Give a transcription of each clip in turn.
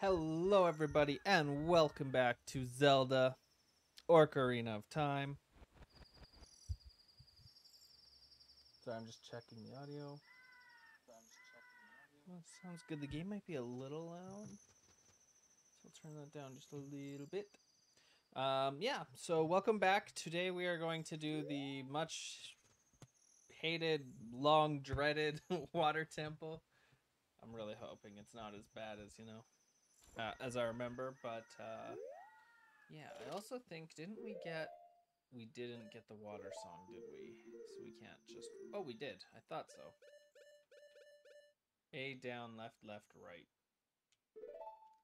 Hello, everybody, and welcome back to Zelda Ocarina of Time. Sorry, I'm just checking the audio. Well, sounds good. The game might be a little loud, so I'll turn that down just a little bit. Um, yeah, so welcome back. Today we are going to do the much hated, long dreaded water temple. I'm really hoping it's not as bad as, you know, uh, as I remember, but uh, yeah, I also think didn't we get we didn't get the water song, did we? So we can't just Oh, we did. I thought so. A down, left, left, right.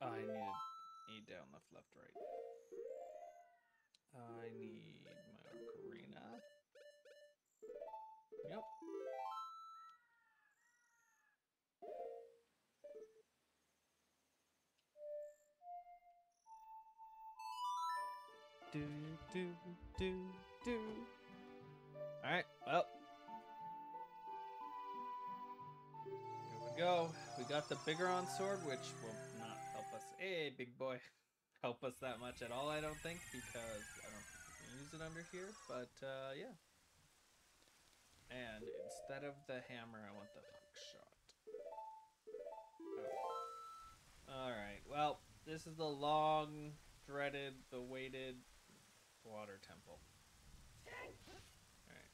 I needed A down, left, left, right. I need do do do. All right. Well. Here we go. We got the Bigoron sword, which will not help us. Hey, big boy. Help us that much at all, I don't think, because I don't use it under here. But uh, yeah. And instead of the hammer, I want the hook shot. Oh. Alright, well, this is the long, dreaded, the waited water temple. Alright.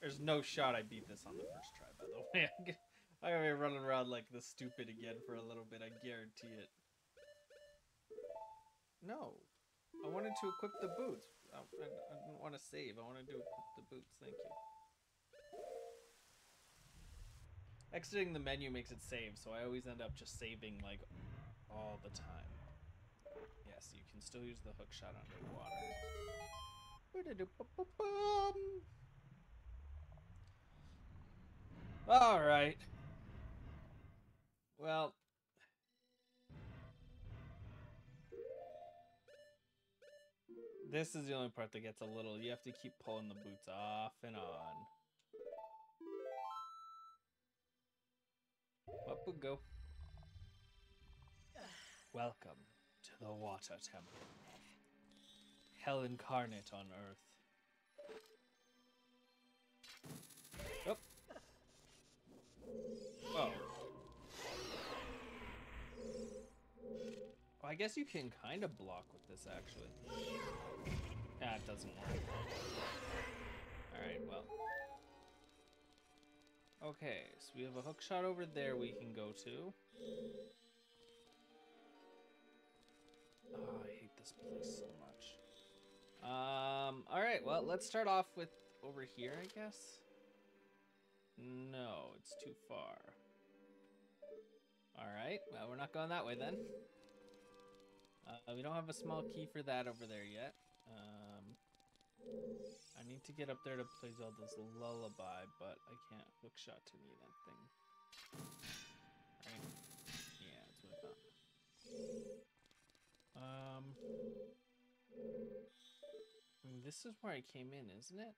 There's no shot I beat this on the first try, by the way. I'm gonna be running around like the stupid again for a little bit, I guarantee it. No. I wanted to equip the boots. I, I, I didn't want to save. I wanted to equip the boots. Thank you. Exiting the menu makes it save, so I always end up just saving like all the time. Yes, you can still use the hook shot underwater. All right. Well, this is the only part that gets a little. You have to keep pulling the boots off and on. Up we go. Welcome to the Water Temple. Hell incarnate on Earth. Oh. Oh. Well, I guess you can kind of block with this, actually. Ah, it doesn't work. Alright, well. Okay, so we have a hook shot over there we can go to. Oh, I hate this place so much. Um, alright, well, let's start off with over here, I guess. No, it's too far. Alright, well, we're not going that way then. Uh, we don't have a small key for that over there yet. Um, I need to get up there to play Zelda's Lullaby, but I can't hookshot to of that thing. Right? Yeah, that's what I thought. Um, this is where I came in, isn't it?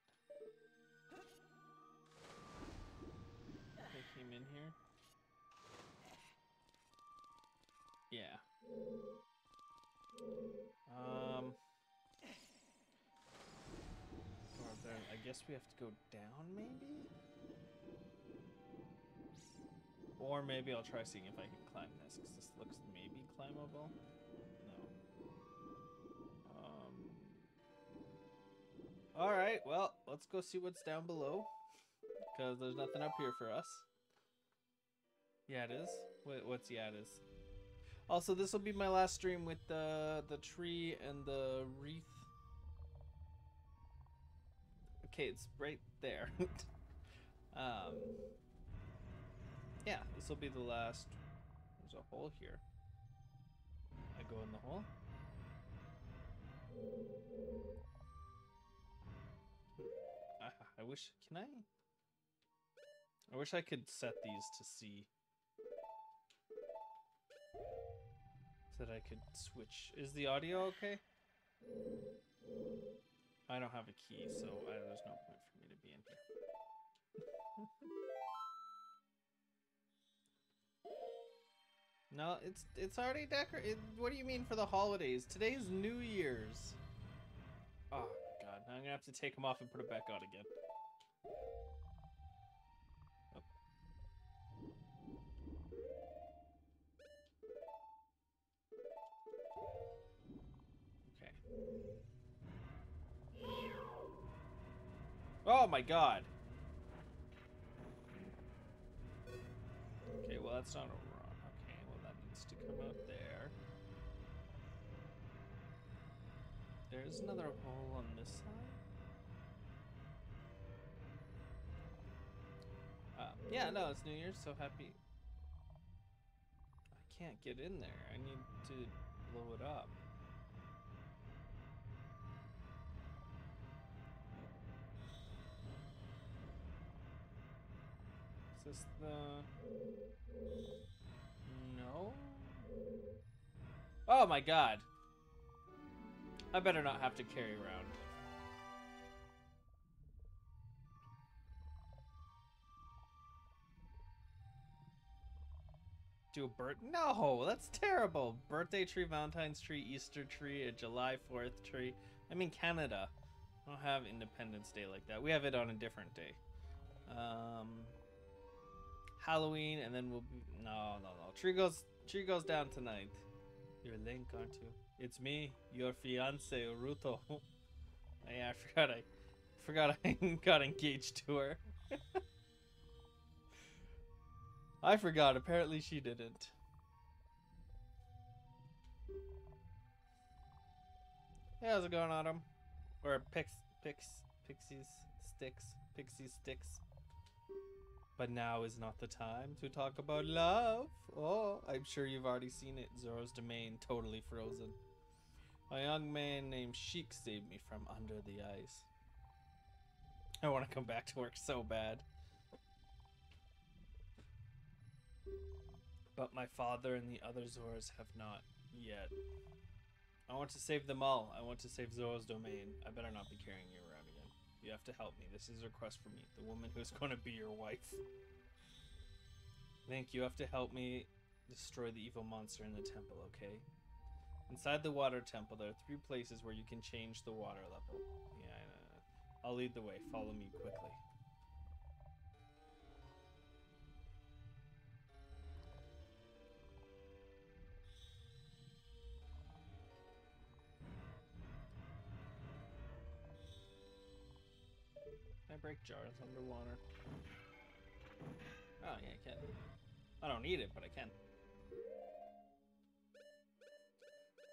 I came in here. Yeah. Um. I guess we have to go down, maybe? Or maybe I'll try seeing if I can climb this, because this looks maybe climbable. Alright, well, let's go see what's down below. Because there's nothing up here for us. Yeah, it is. Wait, what's yeah, it is. Also, this will be my last stream with the the tree and the wreath. Okay, it's right there. um, yeah, this will be the last. There's a hole here. I go in the hole. I, wish. Can I? I wish I could set these to see. So that I could switch. Is the audio okay? I don't have a key, so I, there's no point for me to be in here. No, it's it's already decorated. What do you mean for the holidays? Today's New Year's. Oh god, now I'm gonna have to take them off and put it back on again. Oh. My god. Okay, well that's not a rock. Okay, well that needs to come out there. There's another hole on this side. Yeah, no, it's New Year's, so happy. I can't get in there. I need to blow it up. Is this the... No? Oh my god. I better not have to carry around. Do a bird? No, that's terrible. Birthday tree, Valentine's tree, Easter tree, a July 4th tree. I mean, Canada. I don't have Independence Day like that. We have it on a different day. Um, Halloween, and then we'll be. No, no, no. Tree goes. Tree goes down tonight. You're Link, aren't you? It's me, your fiance, Ruto. yeah, I forgot. I forgot I got engaged to her. I forgot. Apparently, she didn't. Hey, how's it going, Autumn? Or pix, pix, pixies, sticks, pixie sticks. But now is not the time to talk about love. Oh, I'm sure you've already seen it. Zora's domain totally frozen. A young man named Sheik saved me from under the ice. I want to come back to work so bad. But my father and the other Zoras have not yet. I want to save them all. I want to save Zora's domain. I better not be carrying you around again. You have to help me. This is a request from me, the woman who's going to be your wife. Link, you have to help me destroy the evil monster in the temple, okay? Inside the water temple, there are three places where you can change the water level. Yeah, I know. I'll lead the way. Follow me quickly. Can I break jars underwater? Oh, yeah, I can. I don't need it, but I can.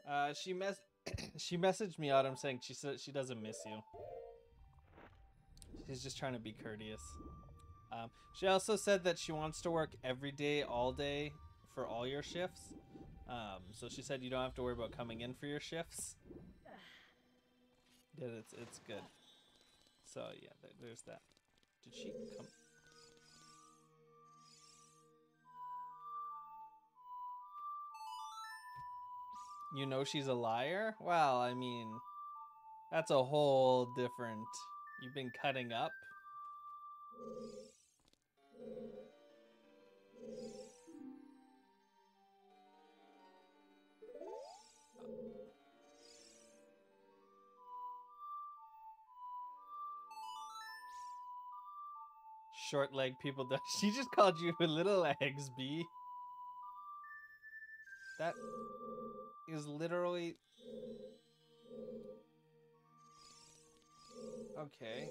Uh, she mess she messaged me Autumn saying she said she doesn't miss you. She's just trying to be courteous. Um, she also said that she wants to work every day, all day, for all your shifts. Um, so she said you don't have to worry about coming in for your shifts. Yeah, it's it's good. So yeah, there's that. Did she come? You know she's a liar? Well, I mean, that's a whole different. You've been cutting up. Short leg people. do- She just called you little legs, B. That is literally okay.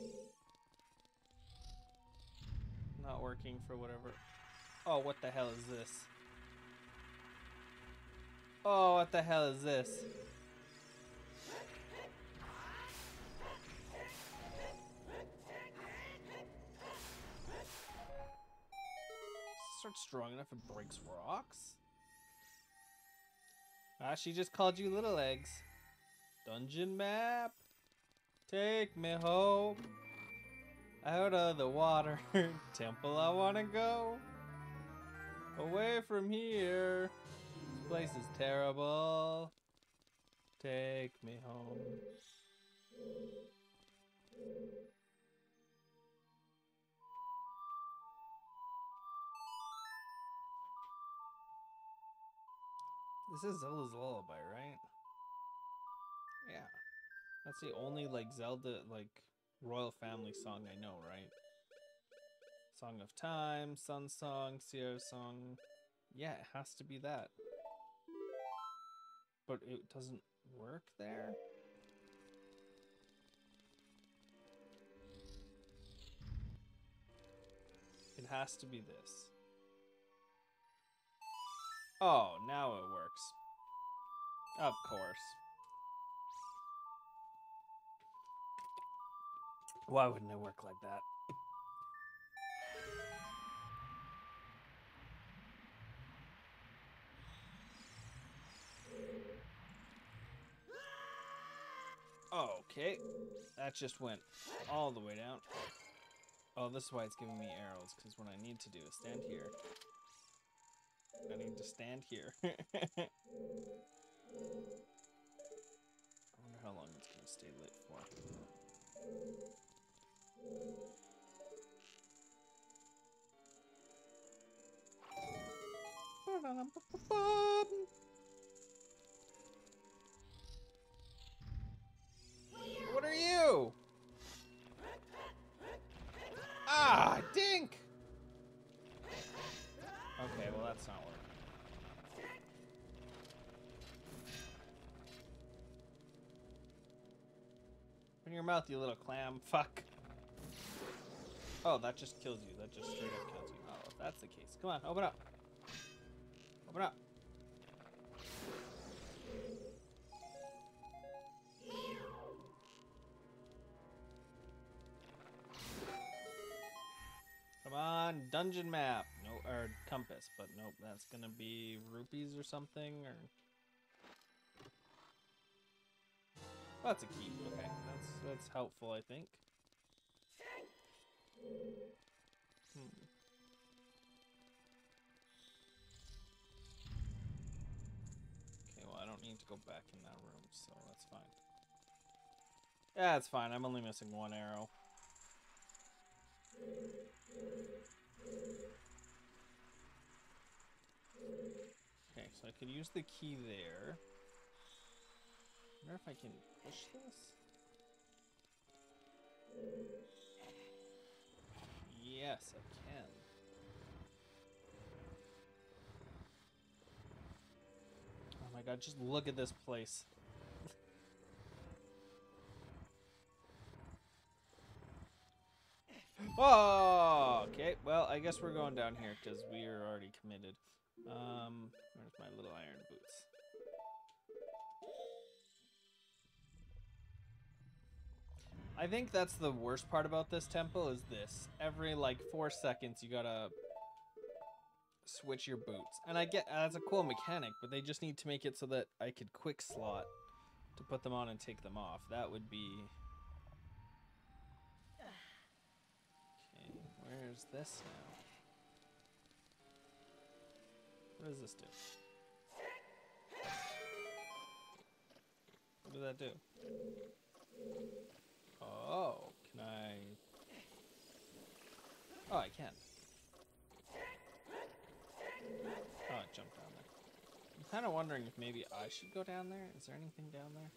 Not working for whatever. Oh, what the hell is this? Oh, what the hell is this? Starts strong enough it breaks rocks? Ah, she just called you little eggs. Dungeon map. Take me home. Out of the water. Temple I wanna go. Away from here. This place is terrible. Take me home. This is Zelda's Lullaby, right? Yeah. That's the only like Zelda like royal family song I know, right? Song of Time, Sun Song, Saria Song. Yeah, it has to be that. But it doesn't work there? It has to be this. Oh, now it works. Of course. Why wouldn't it work like that? Okay, that just went all the way down. Oh, this is why it's giving me arrows, because what I need to do is stand here. I need to stand here. I wonder how long it's going to stay lit for. What are you? Ah, dink! Open your mouth, you little clam. Fuck. Oh, that just kills you. That just straight up kills you. Oh, if that's the case. Come on, open up. Open up. Come on, dungeon map. No, or compass, but nope, that's gonna be rupees or something, or... Oh, that's a key. Okay, that's helpful, I think. Hmm. Okay, well, I don't need to go back in that room, so that's fine. Yeah, it's fine. I'm only missing one arrow. Okay, so I could use the key there. wonder if I can push this? Yes, I can. Oh my god, just look at this place. Oh, okay. Well, I guess we're going down here because we are already committed. Um, where's my little iron boots? I think that's the worst part about this temple is this. Every like four seconds you gotta switch your boots. And I get that's a cool mechanic, but they just need to make it so that I could quick slot to put them on and take them off. That would be Okay, where's this now? What does this do? What does that do? Oh, can I? Oh, I can. Oh, I jumped down there. I'm kind of wondering if maybe I should go down there. Is there anything down there?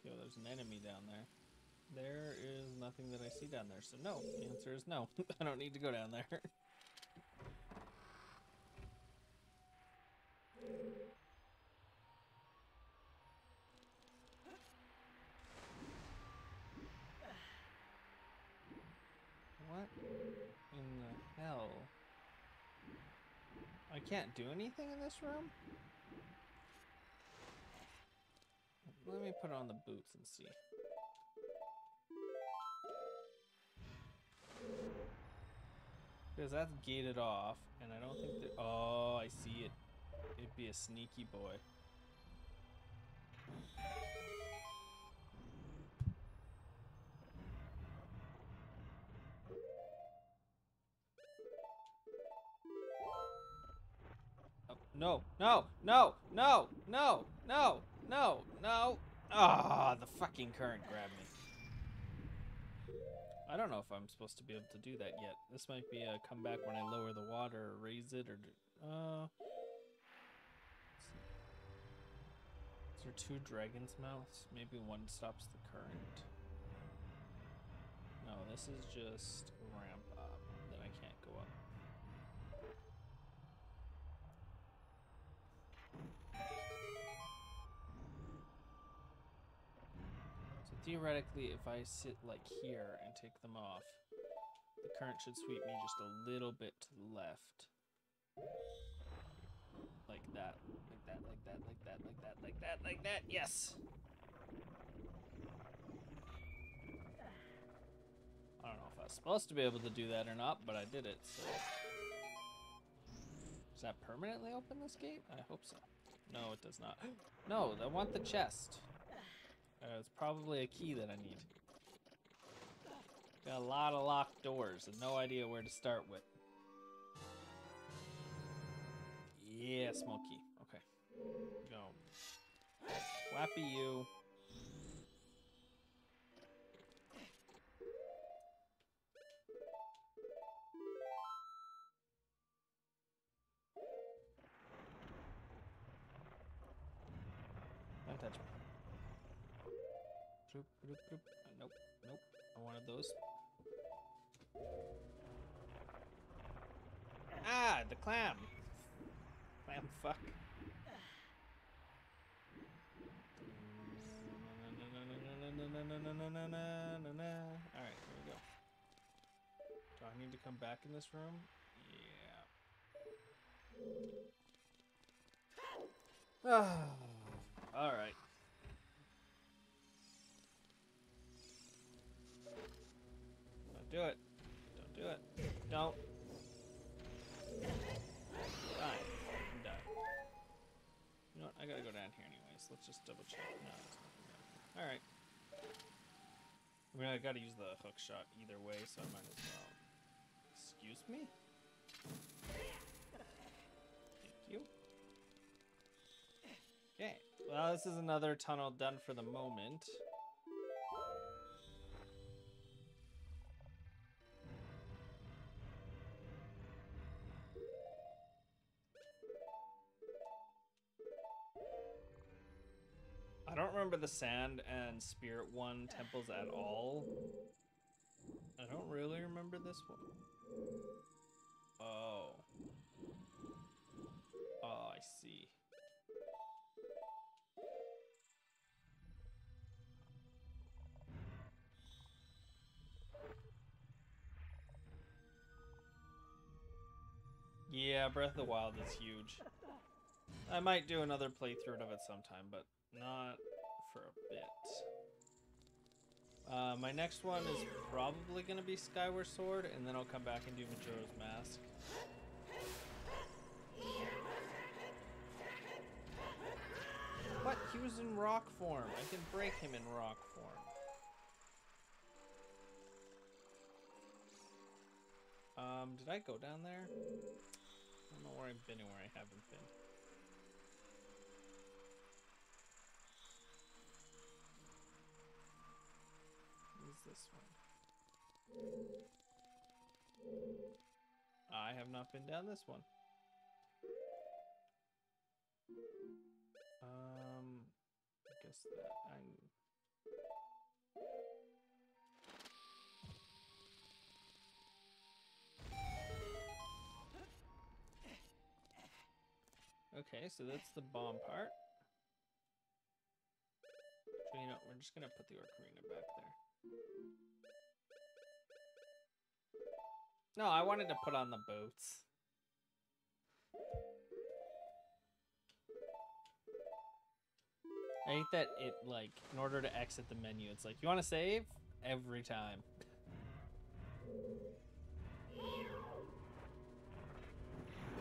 Okay, well, there's an enemy down there. There is nothing that I see down there, so no. The answer is no. I don't need to go down there. what in the hell? I can't do anything in this room? Let me put on the boots and see. Because that's gated off, and I don't think that. Oh, I see it. It'd be a sneaky boy. No, no, no, no, no, no, no, no. Ah, the fucking current grabbed me. I don't know if I'm supposed to be able to do that yet. This might be a comeback when I lower the water or raise it or. Uh. Is there two dragon's mouths? Maybe one stops the current. No, this is just ramp theoretically, if I sit like here and take them off, the current should sweep me just a little bit to the left. Like that, like that, like that, like that, like that, like that, like that. Yes! I don't know if I was supposed to be able to do that or not, but I did it, so. Does that permanently open this gate? I hope so. No, it does not. No, I want the chest. Uh, it's probably a key that I need. Got a lot of locked doors and no idea where to start with. Yeah, small key. Okay. Go. Flappy you. Those. Ah, the clam. Clam fuck. Alright, here we go. Do I need to come back in this room? Yeah. Alright. Do it. Don't do it. Don't. Fine. I'm done. You know what? I gotta go down here anyways. Let's just double check. No. Alright. I mean, I gotta use the hook shot either way, so I might as well. Excuse me? Thank you. Okay. Well, this is another tunnel done for the moment. Don't remember the sand and spirit one temples at all. I don't really remember this one. Oh. Oh, I see. Yeah, Breath of the Wild is huge. I might do another playthrough of it sometime, but not for a bit. Uh, my next one is probably going to be Skyward Sword, and then I'll come back and do Majora's Mask. What? He was in rock form. I can break him in rock form. Um, did I go down there? I don't know where I've been and where I haven't been. What is this one? I have not been down this one. Um, I guess that I'm. Okay, so that's the bomb part. So, you know, we're just gonna put the ocarina back there. No, I wanted to put on the boots. I hate that it like in order to exit the menu, it's like you want to save every time.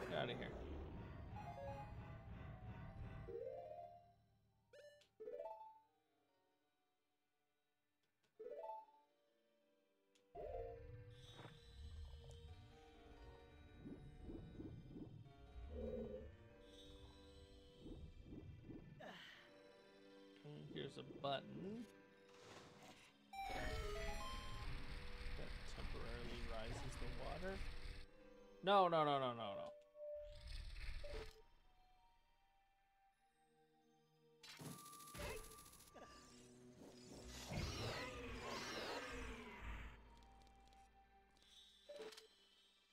Get out of here. Okay, here's a button. rises the water. No, no, no, no, no, no.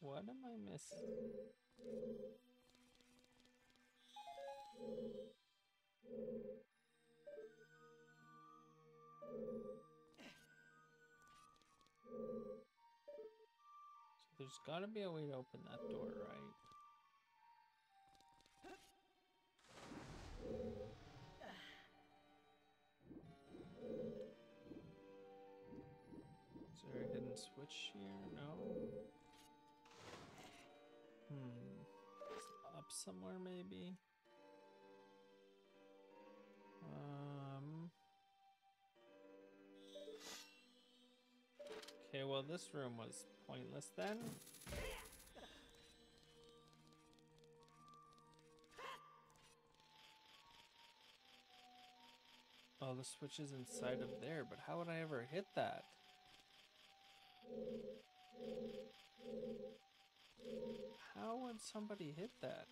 What am I missing? So there's gotta be a way to open that door, right? Is there a hidden switch here? No. Hmm. Up somewhere, maybe? Okay, well, this room was pointless then. Oh, the switch is inside of there, but how would I ever hit that? How would somebody hit that?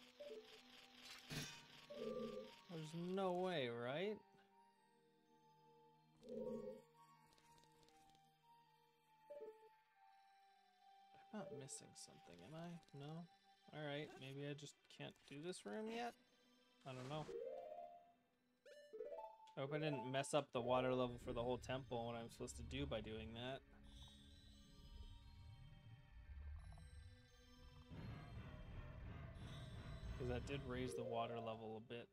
There's no way, right? Not missing something, am I? No? Alright, maybe I just can't do this room yet? I don't know. I hope I didn't mess up the water level for the whole temple what I'm supposed to do by doing that. Because that did raise the water level a bit.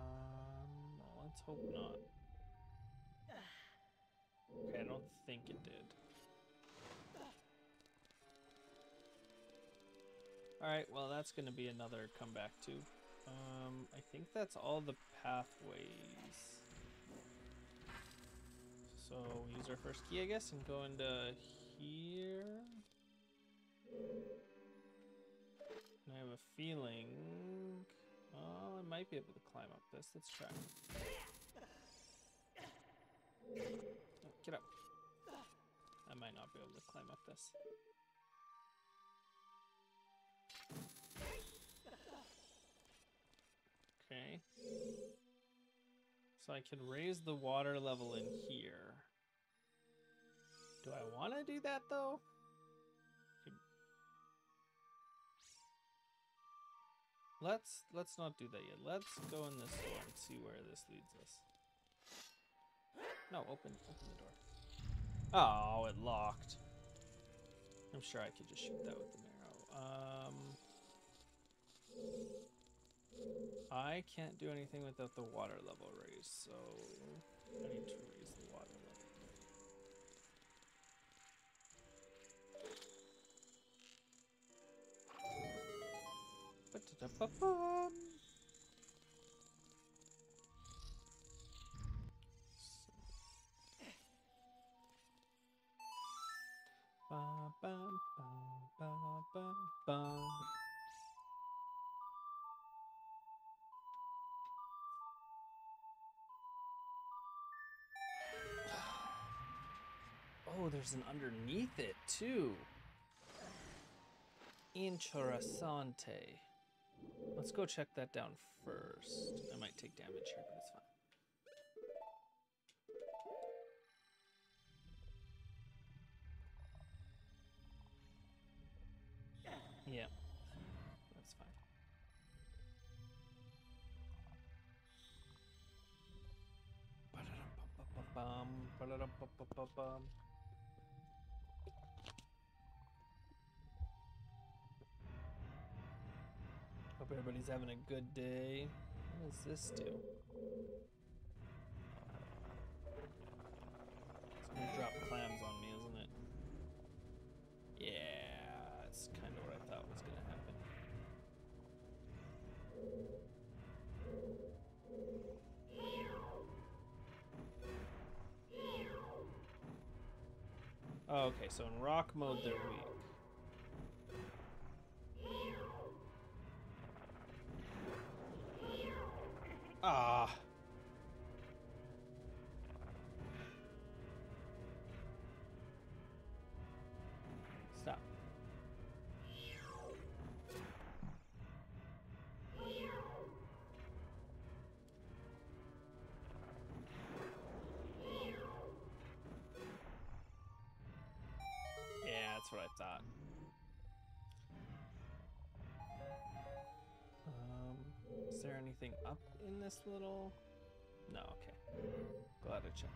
Um, well, let's hope not. Okay, I don't think it did. Alright, well that's gonna be another comeback too. Um, I think that's all the pathways. So we use our first key, I guess, and go into here. And I have a feeling. Oh, I might be able to climb up this. Let's try. Get up. I might not be able to climb up this. Okay. So I can raise the water level in here. Do I want to do that though? Let's let's not do that yet. Let's go in this door and see where this leads us. No, open open the door. Oh, it locked. I'm sure I could just shoot that with an arrow. Um, I can't do anything without the water level raised, so I need to raise the water level. Ba-da-da-ba-bum. Ba bum bum ba bum bum. Oh, there's an underneath it too. Interessante. Let's go check that down first. I might take damage here, but it's fine. Yeah, that's fine. Hope everybody's having a good day. What does this do? It's gonna drop clams on Oh, okay, so in rock mode they're weak. Ah. Anything up in this little? No. Okay. Glad I checked.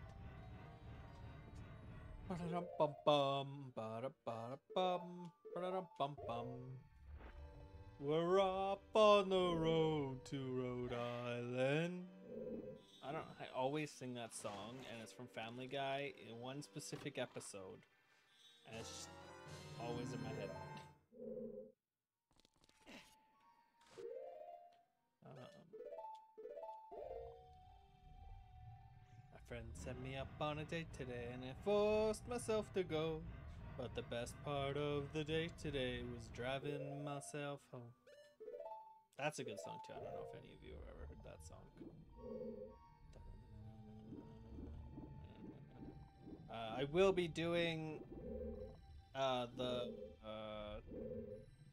We're up on the road to Rhode Island. I don't. I always sing that song, and it's from Family Guy in one specific episode, and it's just always in my head. Friend set me up on a date today, and I forced myself to go. But the best part of the day today was driving myself home. That's a good song too. I don't know if any of you have ever heard that song. Uh, I will be doing uh, the uh,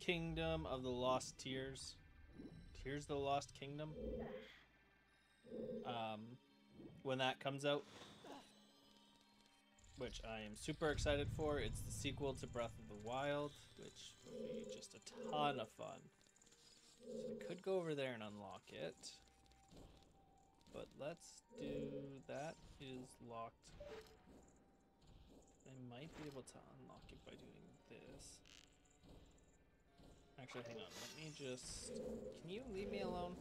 Kingdom of the Lost Tears. Tears of the Lost Kingdom. Um, when that comes out which I am super excited for. It's the sequel to Breath of the Wild, which will be just a ton of fun. So I could go over there and unlock it. But let's do that is locked. I might be able to unlock it by doing this. Actually, hang on. Let me just... Can you leave me alone?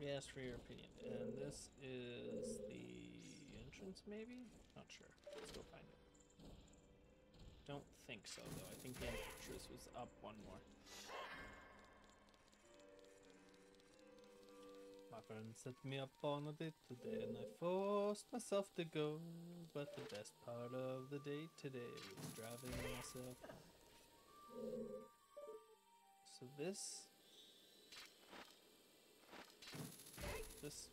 Yes, for your opinion. And this is the entrance, maybe? Not sure. Let's go find it. Don't think so, though. I think the entrance was up one more. My friend set me up on a date today, and I forced myself to go. But the best part of the day today was driving myself. So this... This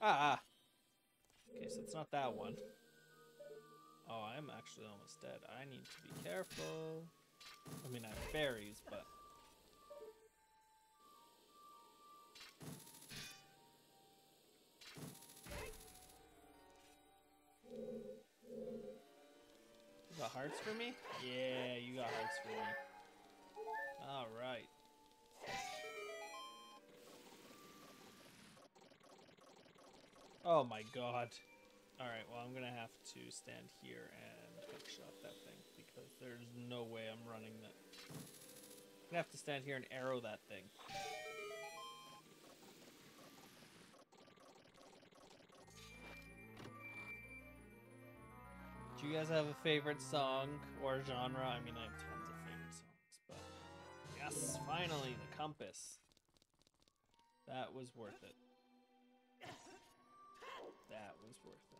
Ah, ah. Okay, so it's not that one. Oh, I'm actually almost dead. I need to be careful. I mean, I have berries, but... You got hearts for me? Yeah, you got hearts for me. Alright. Oh my god. Alright, well I'm gonna have to stand here and hookshot that thing because there's no way I'm running that. I'm gonna have to stand here and arrow that thing. Do you guys have a favorite song or genre? I mean, I have tons of favorite songs, but yes, finally, the compass. That was worth it. That was worth it.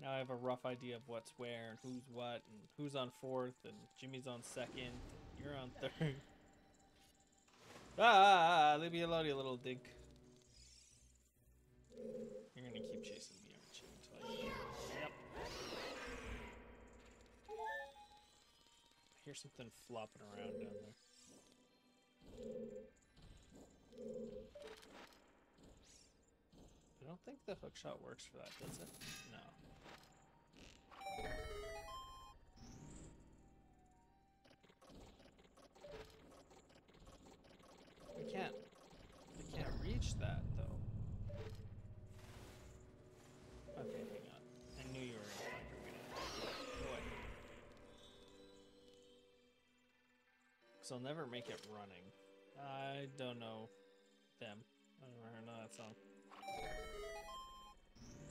Now I have a rough idea of what's where and who's what and who's on fourth and Jimmy's on second. You're on third. ah, leave me alone, you little dink. You're gonna keep chasing me, aren't you? Until I Yep. I hear something flopping around down there. I don't think the hookshot works for that, does it? No. I can't. I can't reach that though. Okay, hang on. I knew you were gonna. Cause I'll never make it running. I don't know them. I don't know that song.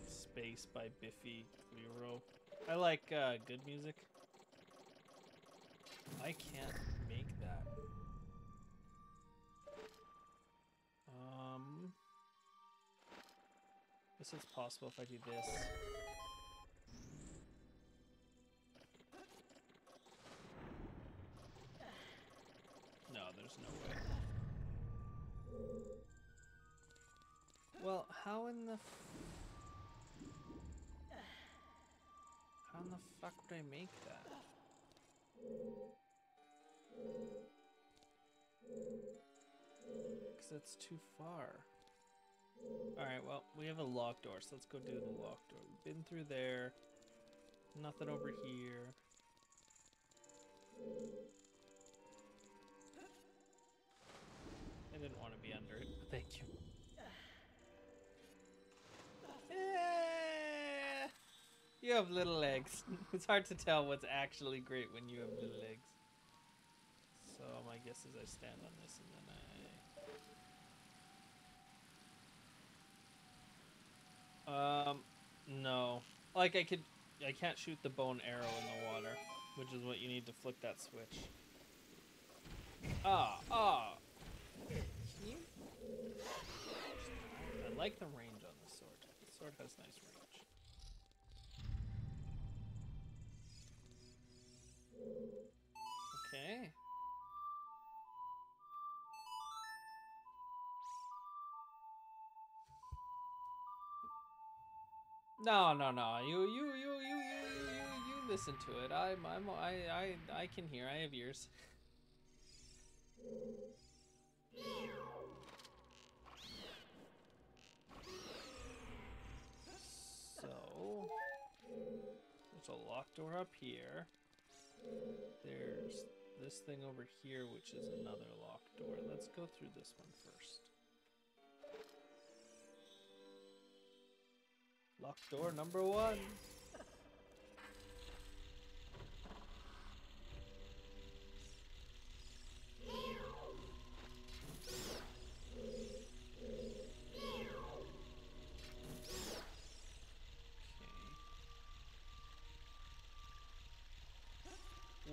Space by Biffy Clyro. I like uh, good music. I can't make that. Um, it's possible if I do this. Well, how in the how in the fuck would I make that? Because that's too far. Alright, well, we have a locked door, so let's go do the locked door. We've been through there. Nothing over here. I didn't want to be under it. Thank you. Eh, You have little legs. It's hard to tell what's actually great when you have little legs. So my guess is I stand on this and then I. Um, no. Like I could, I can't shoot the bone arrow in the water, which is what you need to flick that switch. Ah, ah. I like the this sword. Has nice range. Okay. No, no, no. You, you, you, you, you, you, you, listen to it. I'm, I'm, I, I, I can hear. I have ears. There's a locked door up here. There's this thing over here, which is another locked door. Let's go through this one first. Locked door number one.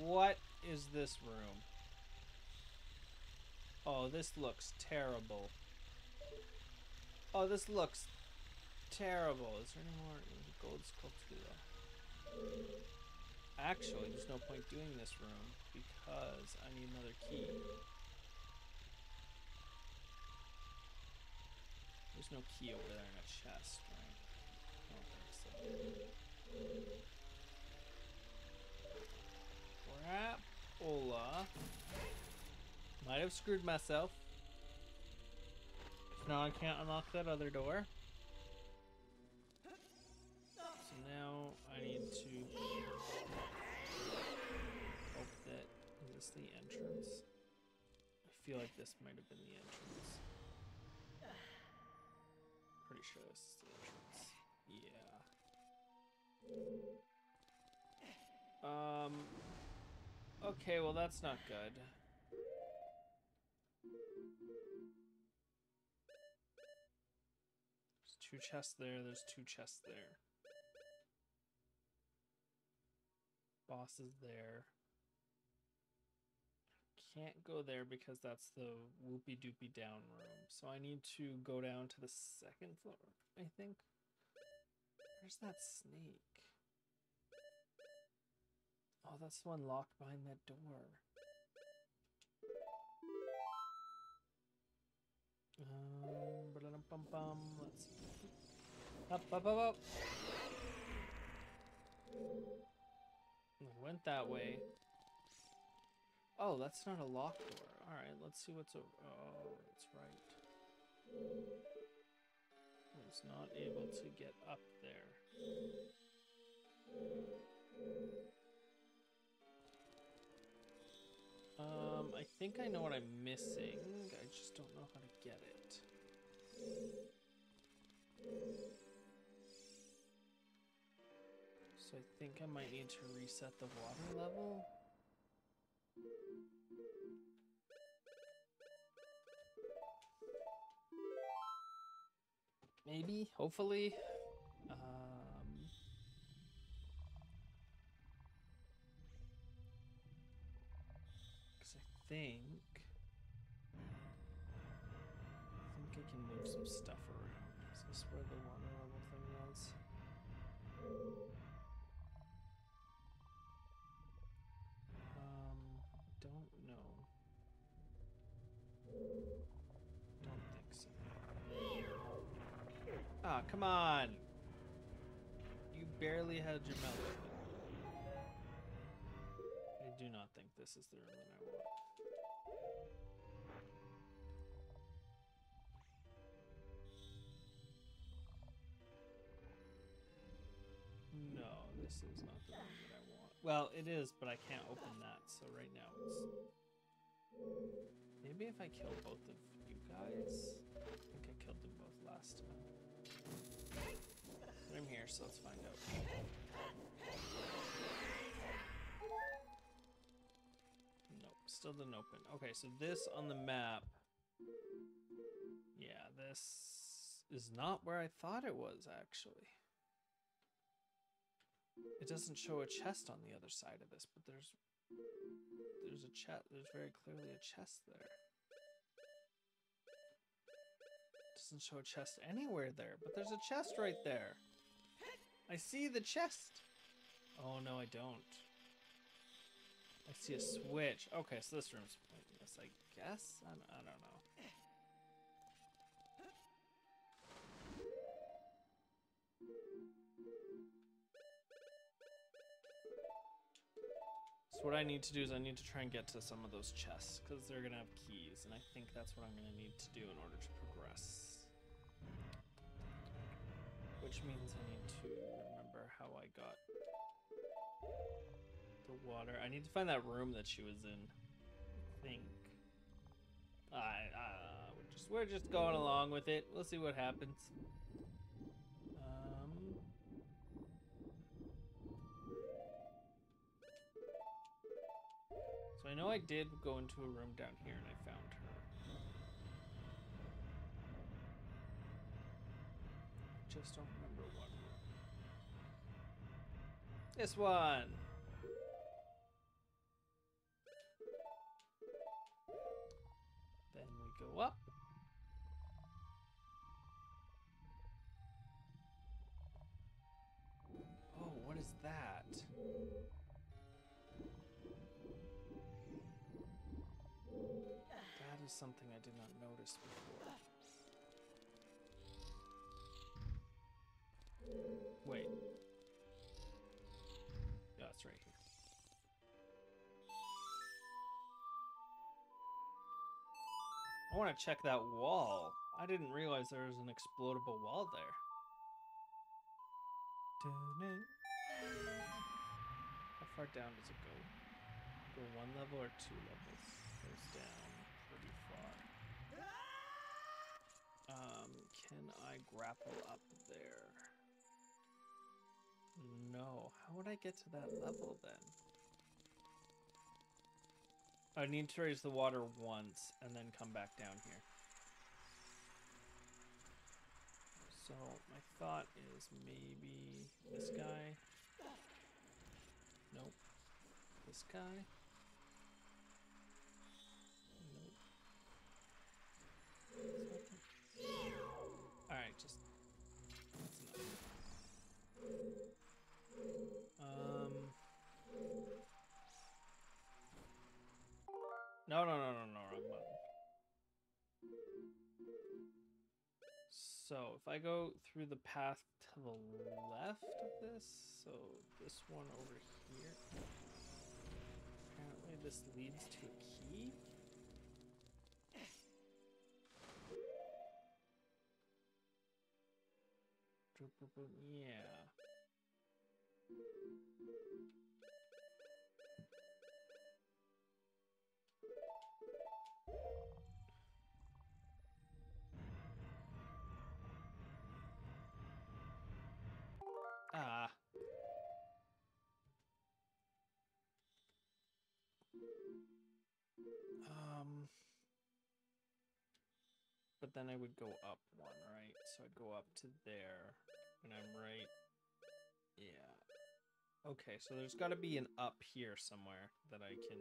What is this room? Oh, this looks terrible. Oh, this looks terrible. Is there any more gold Skulltula? Actually, there's no point doing this room because I need another key. There's no key over there in a chest, right? I don't think so. Crapola. Might have screwed myself. Now I can't unlock that other door. So now I need to hope that is this the entrance? I feel like this might have been the entrance. Pretty sure this is the entrance. Yeah. Um. Okay, well that's not good. There's two chests there, there's two chests there. Boss is there. Can't go there because that's the whoopie doopie down room. So I need to go down to the second floor, I think. Where's that snake? Oh, that's the one locked behind that door. Um, ba-da-dum-bum-bum. Let's see. Up, up, up, up. Went that way. Oh, that's not a locked door. Alright, let's see what's over. Oh, that's right. I was not able to get up there. Um, I think I know what I'm missing. I just don't know how to get it. So I think I might need to reset the water level. Maybe, hopefully. Think I think I can move some stuff around. Is this where the water level thing was? Um, don't know. Don't think so. Ah, come on! You barely had your mouth open. I do not think this is the room that I want. No, this is not the room that I want. Well, it is, but I can't open that, so right now it's... Maybe if I kill both of you guys... I think I killed them both last time. But I'm here, so let's find out. Still didn't open. Okay, so this on the map... Yeah, this is not where I thought it was, actually. It doesn't show a chest on the other side of this, but there's there's a chest. There's very clearly a chest there. Doesn't show a chest anywhere there, but there's a chest right there. I see the chest. Oh no, I don't. I see a switch. Okay, so this room's pointless, I guess. I, I don't know. So what I need to do is I need to try and get to some of those chests because they're gonna have keys, and I think that's what I'm gonna need to do in order to progress. Which means I need to remember how I got the water. I need to find that room that she was in. I think. I uh, we're just we're just going along with it. We'll see what happens. Um. So I know I did go into a room down here and I found her. Just don't remember what room. This one. Notice before. Wait. Yeah, it's right here. I want to check that wall. I didn't realize there was an explodable wall there. How far down does it go? Go one level or two levels? Goes down pretty far. Um, can I grapple up there? No. How would I get to that level then? I need to raise the water once and then come back down here. So my thought is maybe this guy. Nope. This guy. Nope. Alright, just. Um No no no no no wrong button. So if I go through the path to the left of this, so this one over here. Apparently this leads to a key. Yeah. Ah. Um. But then I would go up one, right? So I'd go up to there, and I'm right. Yeah. Okay, so there's got to be an up here somewhere that I can.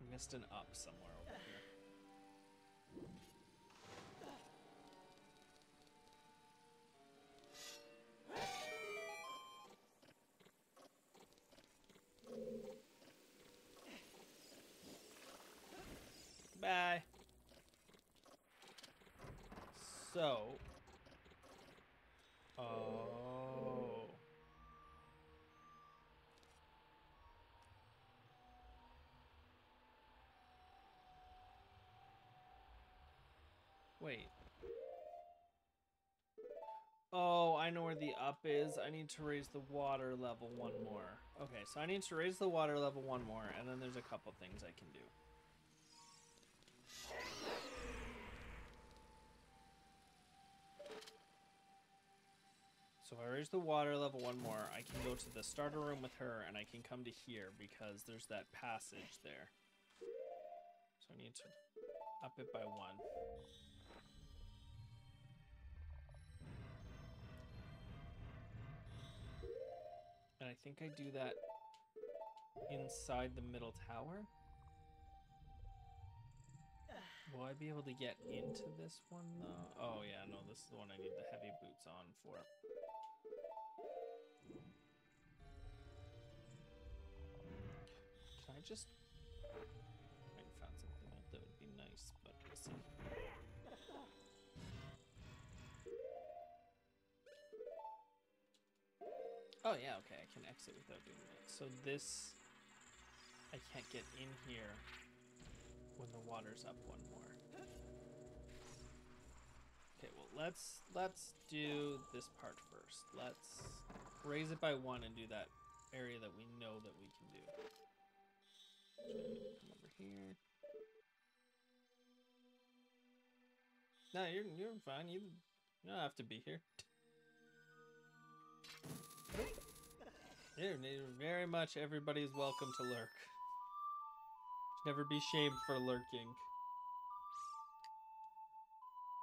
I missed an up somewhere Bye. So. Oh. Wait. Oh, I know where the up is. I need to raise the water level one more. Okay, so I need to raise the water level one more, and then there's a couple things I can do. So if I raise the water level one more, I can go to the starter room with her, and I can come to here because there's that passage there. So I need to up it by one. And I think I do that inside the middle tower. Will I be able to get into this one though? Oh yeah, no, this is the one I need the heavy boots on for. Can I just I found something out that would be nice, but we'll see. Oh yeah, okay, I can exit without doing that. So this I can't get in here when the water's up one more. Let's let's do this part first. Let's raise it by one and do that area that we know that we can do. Come over here. No, you're you're fine. You, you don't have to be here. You're very much everybody's welcome to lurk. Never be shamed for lurking.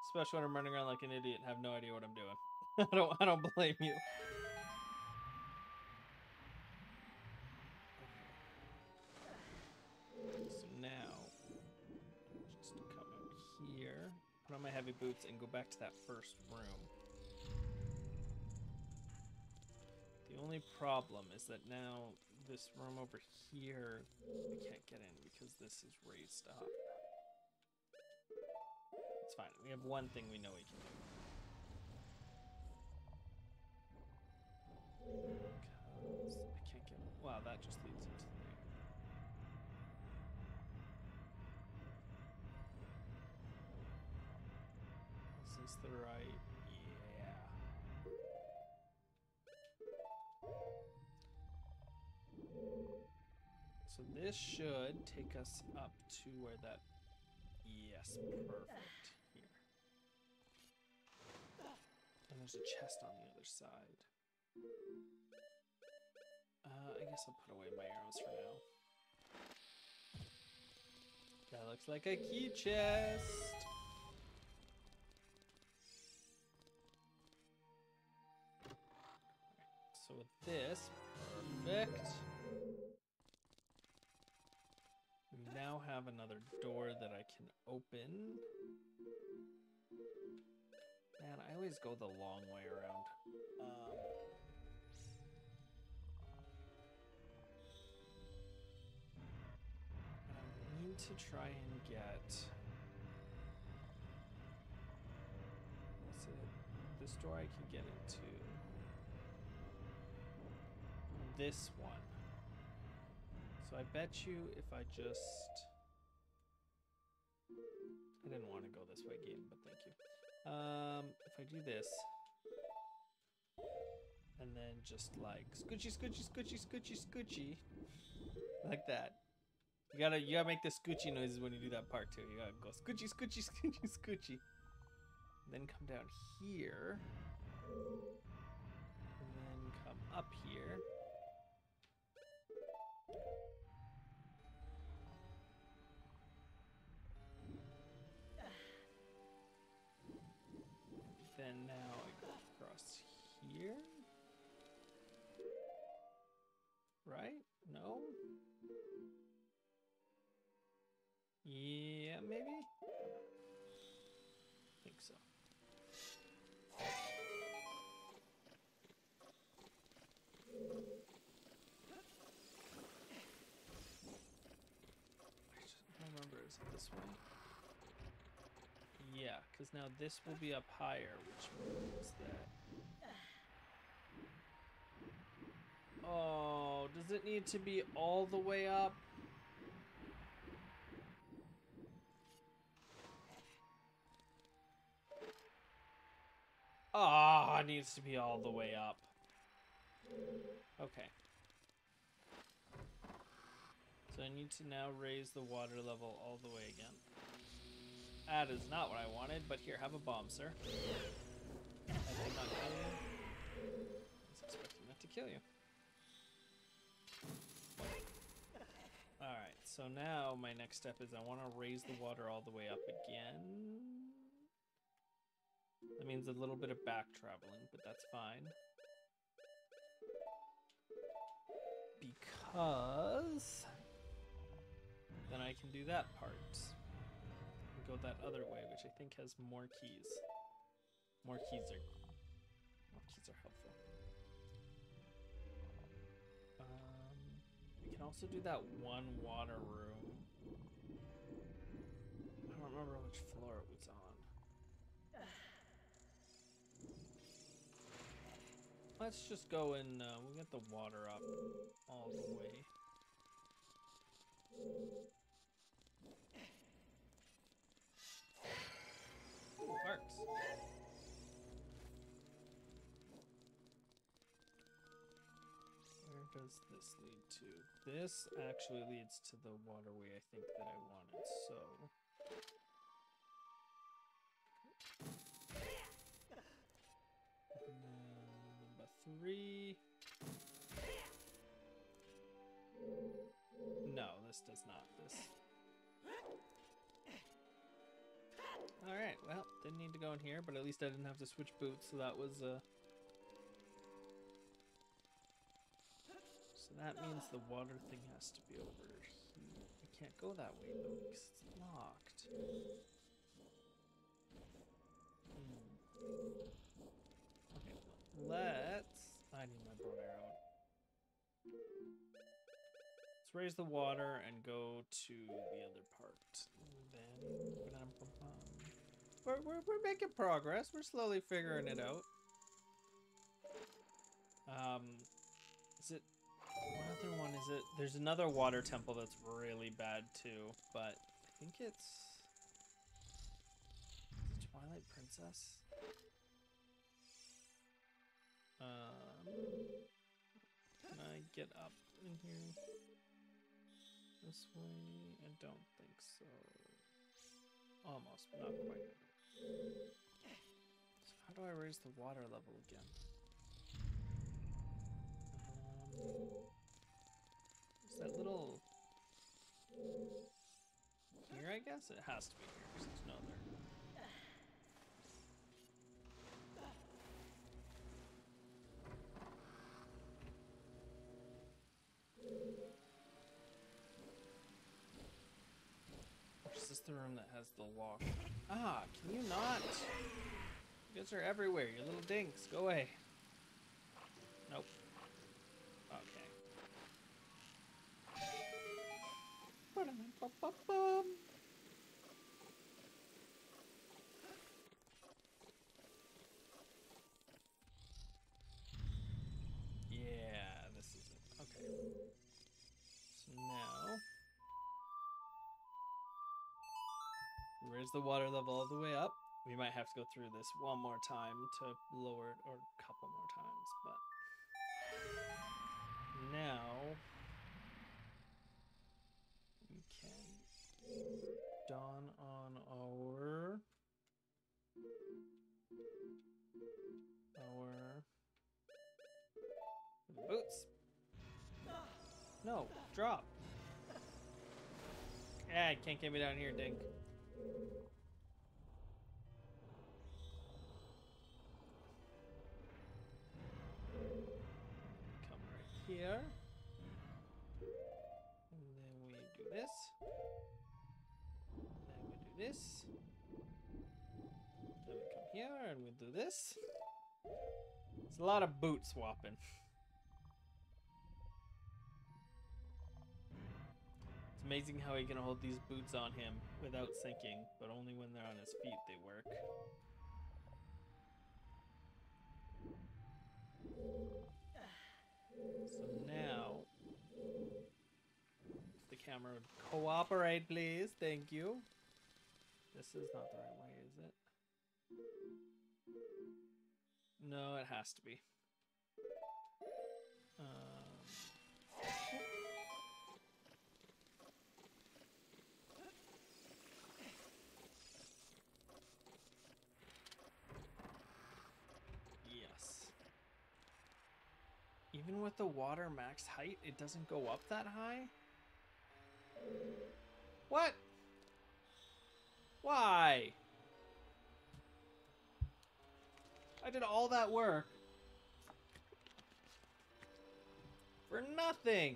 Especially when I'm running around like an idiot and have no idea what I'm doing. I don't I don't blame you. So now just come out here, put on my heavy boots and go back to that first room. The only problem is that now this room over here, I can't get in because this is raised up. It's fine. We have one thing we know we can do. Because I can't get. Wow, that just leads into this the right? Yeah. So this should take us up to where that. Yes, perfect. And there's a chest on the other side. Uh, I guess I'll put away my arrows for now. That looks like a key chest. So with this, perfect. We now have another door that I can open. Man, I always go the long way around. Um, I need to try and get. What's it? This door I can get into. This one. So I bet you if I just. I didn't want to go this way, game, but. Um, if I do this. And then just like scoochy, scoochy, scoochy, scoochy, scoochy. Like that. You gotta you gotta make the scoochy noises when you do that part too. You gotta go scoochy, scoochy, scoochy, scoochy. Then come down here. And then come up here. Then now I go across here. Right? No? Yeah, maybe? think so. I just don't remember. Is it this way? Yeah, because now this will be up higher, which means that. Oh, does it need to be all the way up? Ah, it needs to be all the way up. Okay. So I need to now raise the water level all the way again. That is not what I wanted, but here, have a bomb, sir. I did not kill you. I was expecting that to kill you. Alright, so now my next step is I want to raise the water all the way up again. That means a little bit of back traveling, but that's fine. Because then I can do that part. Go that other way, which I think has more keys. More keys are more keys are helpful. Um, we can also do that one water room. I don't remember which floor it was on. Let's just go and uh, we'll get the water up all the way. This lead to? This actually leads to the waterway I think that I wanted, so. Number three. No, this does not. This. Alright, well, didn't need to go in here, but at least I didn't have to switch boots, so that was, uh... So that means the water thing has to be over here. I can't go that way, though, because it's locked. Hmm. Okay, let's... I need my bow arrow. Let's raise the water and go to the other part. Then... We're, we're, we're making progress. We're slowly figuring it out. Um, other one is it? There's another water temple that's really bad too, but I think it's... Is it Twilight Princess? Um, can I get up in here? This way? I don't think so. Almost, but not quite. So how do I raise the water level again? Um, is that little here? I guess it has to be here because there's no other. Is the room that has the lock? Ah, can you not? You guys are everywhere, you little dinks. Go away. Nope. Yeah, this is. Okay. So now raise the water level all the way up. We might have to go through this one more time to lower it, or a couple more times, but now we don on our our boots. No, drop. Ah, can't get me down here, Dink. Come right here. This. Then we come here and we do this. It's a lot of boot swapping. It's amazing how he can hold these boots on him without sinking, but only when they're on his feet they work. So now, the camera would cooperate, please. Thank you. This is not the right way, is it? No, it has to be. Um, yes. Even with the water max height, it doesn't go up that high? What? Why? I did all that work. For nothing.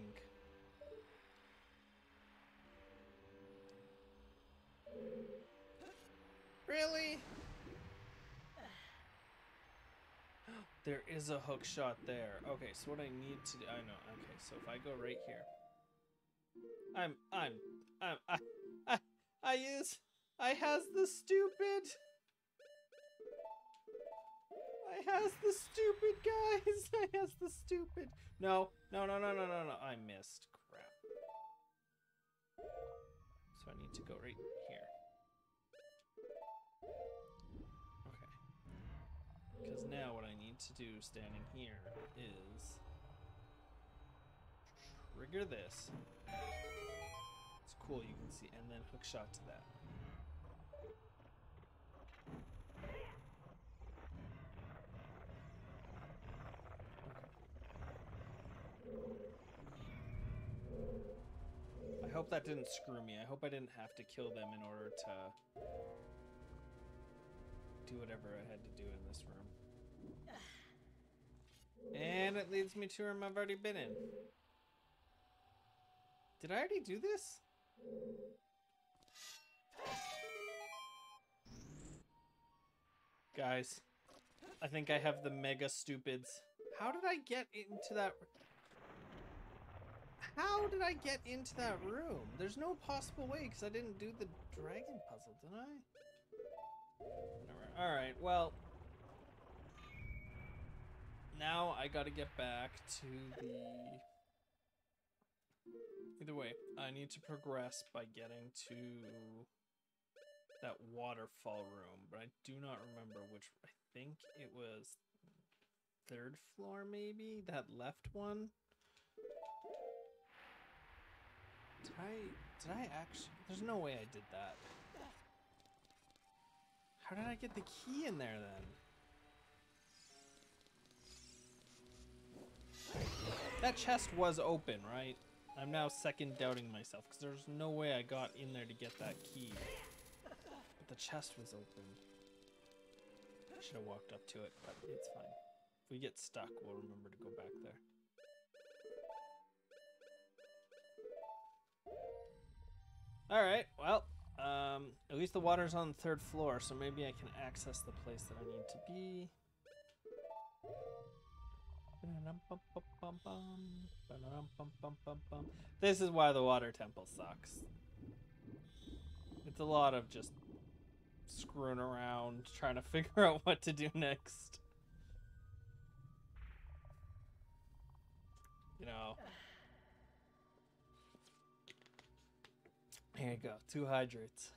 Really? There is a hook shot there. Okay, so what I need to do, I know. Okay, so if I go right here. I'm, I'm, I'm, I, I, I use, I has the stupid. I has the stupid guys. I has the stupid. No, no, no, no, no, no, no. I missed. Crap. So I need to go right here. Okay. Because now what I need to do standing here is trigger this. It's cool, you can see, and then hook shot to that. Hope that didn't screw me. I hope I didn't have to kill them in order to do whatever I had to do in this room. And it leads me to a room I've already been in. Did I already do this? Guys, I think I have the mega stupids. How did I get into that? How did I get into that room? There's no possible way because I didn't do the dragon puzzle, did I? Alright, well. Now I gotta get back to the... Either way, I need to progress by getting to that waterfall room, but I do not remember which. I think it was third floor, maybe? That left one? Did I did I actually there's no way I did that. How did I get the key in there then? That chest was open, right? I'm now second doubting myself because there's no way I got in there to get that key. But the chest was open. I should have walked up to it, but it's fine. If we get stuck, we'll remember to go back there. Alright, well, um, at least the water's on the third floor, so maybe I can access the place that I need to be. This is why the water temple sucks. It's a lot of just screwing around, trying to figure out what to do next. You know. Here you go, two hydrates.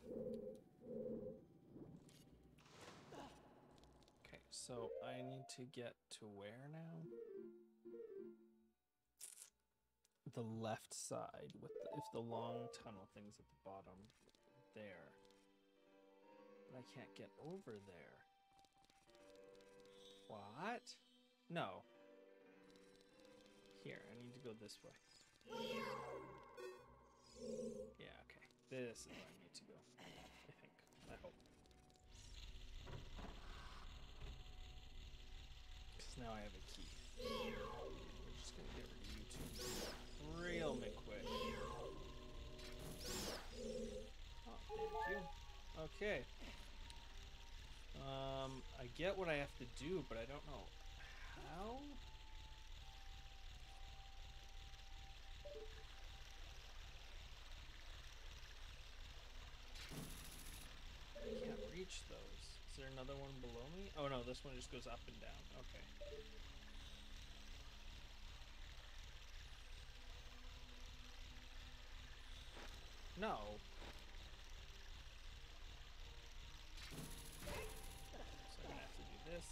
Okay, so I need to get to where now? The left side with the, if the long tunnel thing's at the bottom there. But I can't get over there. What? No. Here, I need to go this way. Yeah, okay. This is where I need to go. I think. I hope. Because now I have a key. We're just gonna get rid of you two real quick. Oh. Okay. Um, I get what I have to do, but I don't know how. I can't reach those. Is there another one below me? Oh no, this one just goes up and down. Okay. No. So I'm gonna have to do this.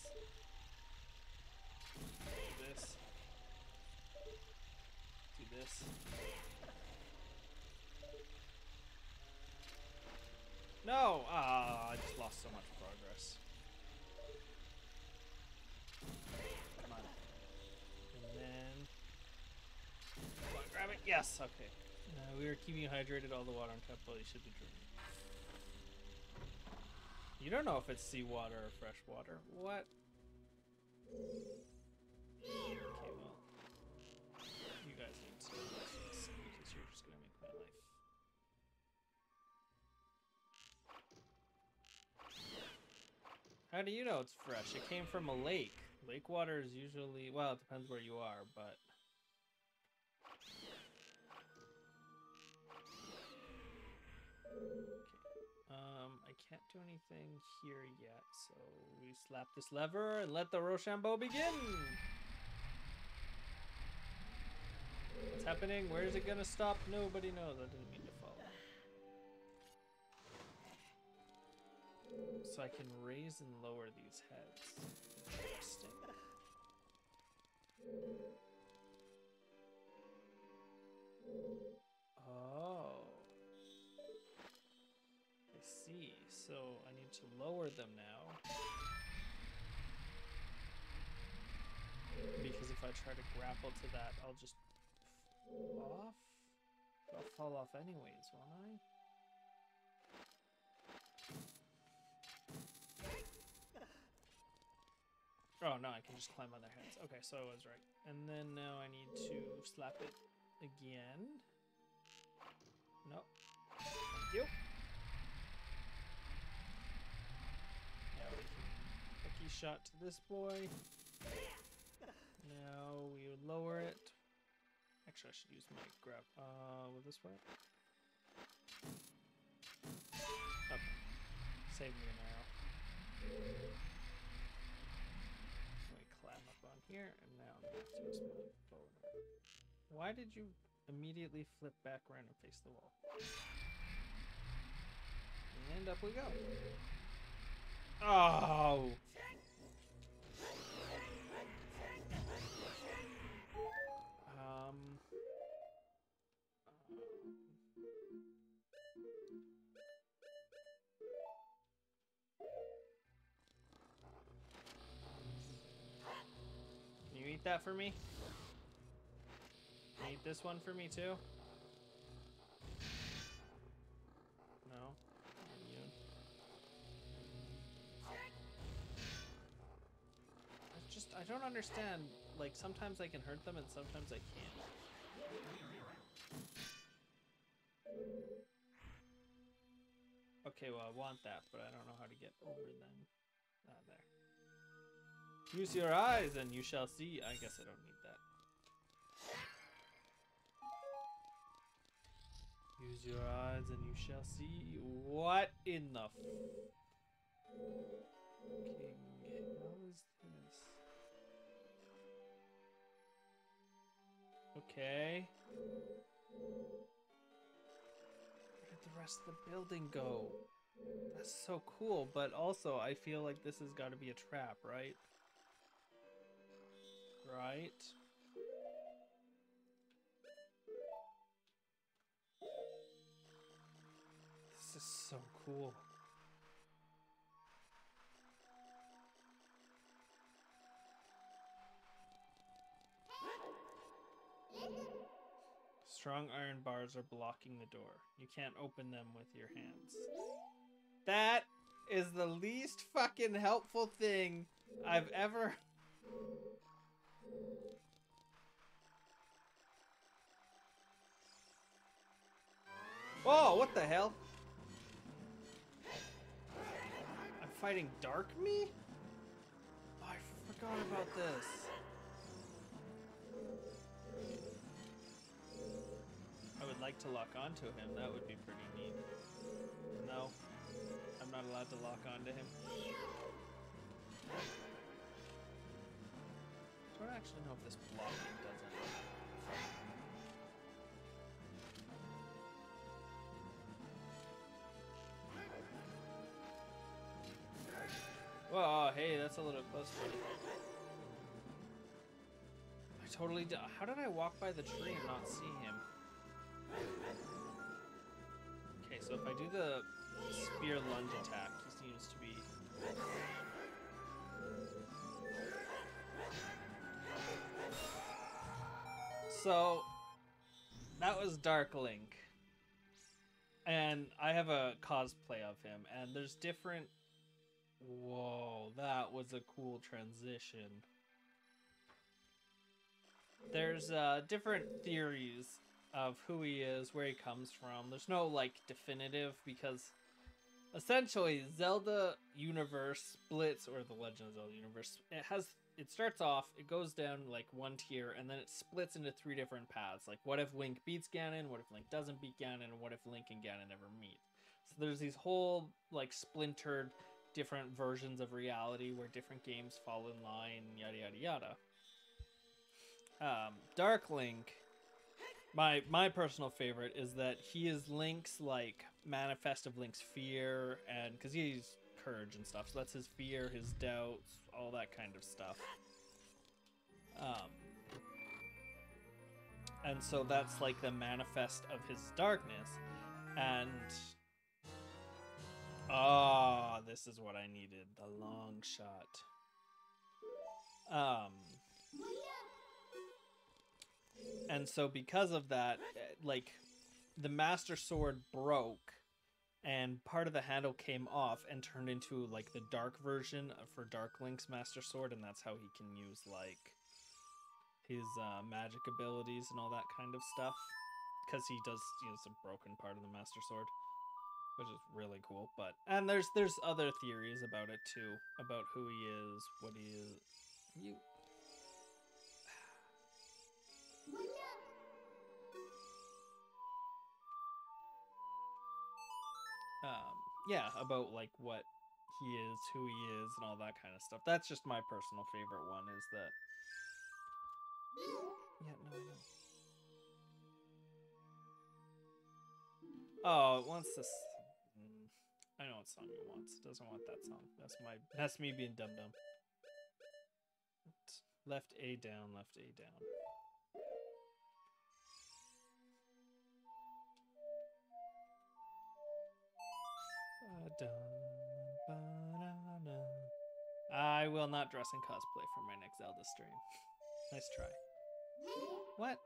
Do this. Do this. No! Ah, I just lost so much progress. Come on. And then... Come on, grab it. Yes, okay. Uh, we are keeping you hydrated. All the water on top, you should be drinking. You don't know if it's seawater or fresh water. What? Okay, How do you know it's fresh? It came from a lake. Lake water is usually well, it depends where you are, but. Um, I can't do anything here yet, so we slap this lever and let the Rochambeau begin. What's happening? Where is it gonna stop? Nobody knows. I didn't mean So I can raise and lower these heads. Interesting. Oh. I see. So I need to lower them now. Because if I try to grapple to that, I'll just off. I'll fall off anyways, won't I? Oh no, I can just climb on their heads. Okay, so I was right. And then now I need to slap it again. Nope. Thank you. Now we can lucky shot to this boy. Now we lower it. Actually, I should use my grab. Uh, will this work? Okay. Save me an arrow. Let me climb up on here, and now. Why did you immediately flip back around and face the wall? And up we go. Oh! That for me? You this one for me too? No? I just, I don't understand. Like, sometimes I can hurt them and sometimes I can't. Okay, well, I want that, but I don't know how to get over them. Ah, there. Use your eyes and you shall see. I guess I don't need that. Use your eyes and you shall see. What in the f- King? How is this? Okay. Where did the rest of the building go? That's so cool, but also I feel like this has got to be a trap, right? Right? This is so cool. Strong iron bars are blocking the door. You can't open them with your hands. That is the least fucking helpful thing I've ever. Whoa, what the hell? I'm fighting Dark Me? Oh, I forgot about this. I would like to lock onto him. That would be pretty neat. No, I'm not allowed to lock onto him. I don't actually know if this blocking does anything. Whoa, hey, that's a little close. I totally. d- How did I walk by the tree and not see him? Okay, so if I do the spear lunge attack, he seems to be. So that was Dark Link. And I have a cosplay of him, and there's different. Whoa, that was a cool transition. There's uh, different theories of who he is, where he comes from. There's no like definitive because essentially Zelda universe splits or the Legend of Zelda universe. It has it starts off, it goes down like one tier, and then it splits into three different paths. Like what if Link beats Ganon? What if Link doesn't beat Ganon? And what if Link and Ganon never meet? So there's these whole like splintered different versions of reality where different games fall in line, yada yada yada. Um, Dark Link my my personal favorite is that he is Link's like manifest of Link's fear and because he's courage and stuff, so that's his fear, his doubts, all that kind of stuff. Um, and so that's like the manifest of his darkness, and ah, this is what I needed, the long shot. Um, and so because of that eh, like the master sword broke and part of the handle came off and turned into like the dark version for dark link's master sword and that's how he can use like his uh, magic abilities and all that kind of stuff. Because he does use a broken part of the master sword which is really cool but and there's there's other theories about it too about who he is what he is. You um yeah about like what he is who he is and all that kind of stuff. That's just my personal favorite one is that yeah no no. Oh it wants this mm, i know what song it wants. It doesn't want that song. That's my that's me being dumb dumb left a down left a down I will not dress in cosplay for my next Zelda stream. Nice try. What?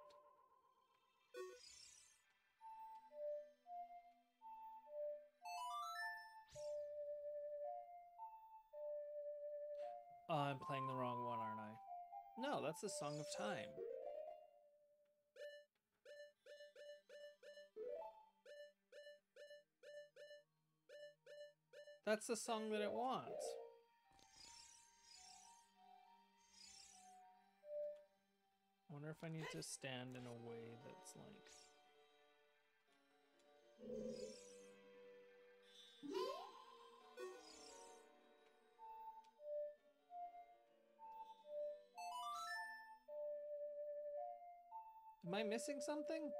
Oh, I'm playing the wrong one, aren't I? No, that's the Song of Time. That's the song that it wants. I wonder if I need to stand in a way that's like. Am I missing something?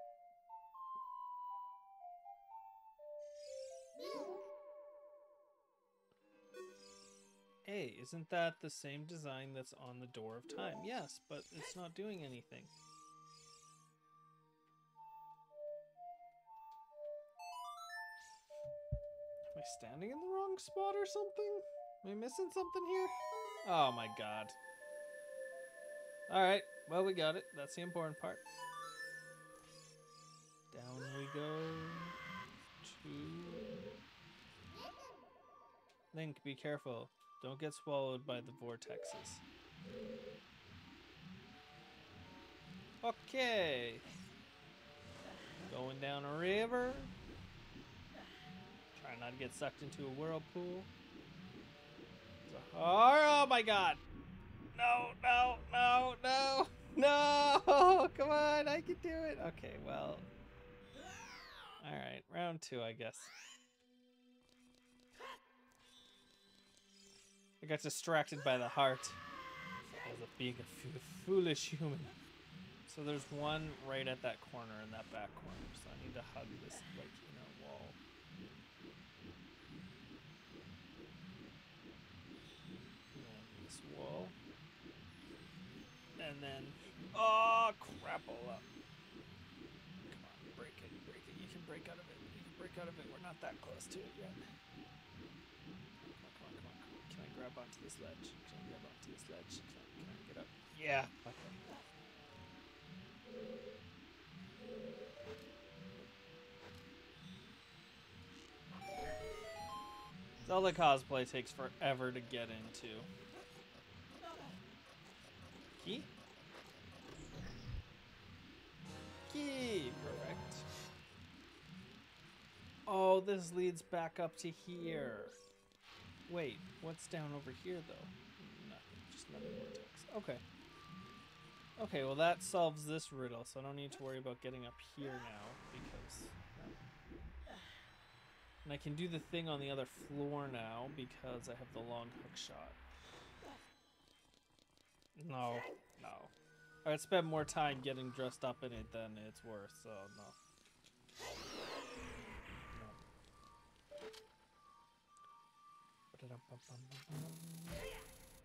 Isn't that the same design that's on the Door of Time? Yes, but it's not doing anything. Am I standing in the wrong spot or something? Am I missing something here? Oh my god. Alright, well, we got it. That's the important part. Down we go. To. Link, be careful. Don't get swallowed by the vortexes. Okay. Going down a river. Try not to get sucked into a whirlpool. Oh, oh my god! No, no, no, no, no! Come on, I can do it. Okay, well. Alright, round two, I guess. I got distracted by the heart. As of being a foolish human. So there's one right at that corner in that back corner. So I need to hug this like inner wall. And this wall. and then oh crap all up. Come on, break it, break it. You can break out of it. You can break out of it. We're not that close to it yet. Come on, come on, come on, come on. Can I grab onto this ledge? Can I grab onto this ledge? Can I, can I get up? Yeah. Okay. Zelda cosplay takes forever to get into. Key? Key! Perfect. Oh, this leads back up to here. Wait, what's down over here, though? Nothing, just another vortex. Okay. Okay, well that solves this riddle, so I don't need to worry about getting up here now, because... And I can do the thing on the other floor now, because I have the long hook shot. No, no. I'd spend more time getting dressed up in it than it's worth, so no.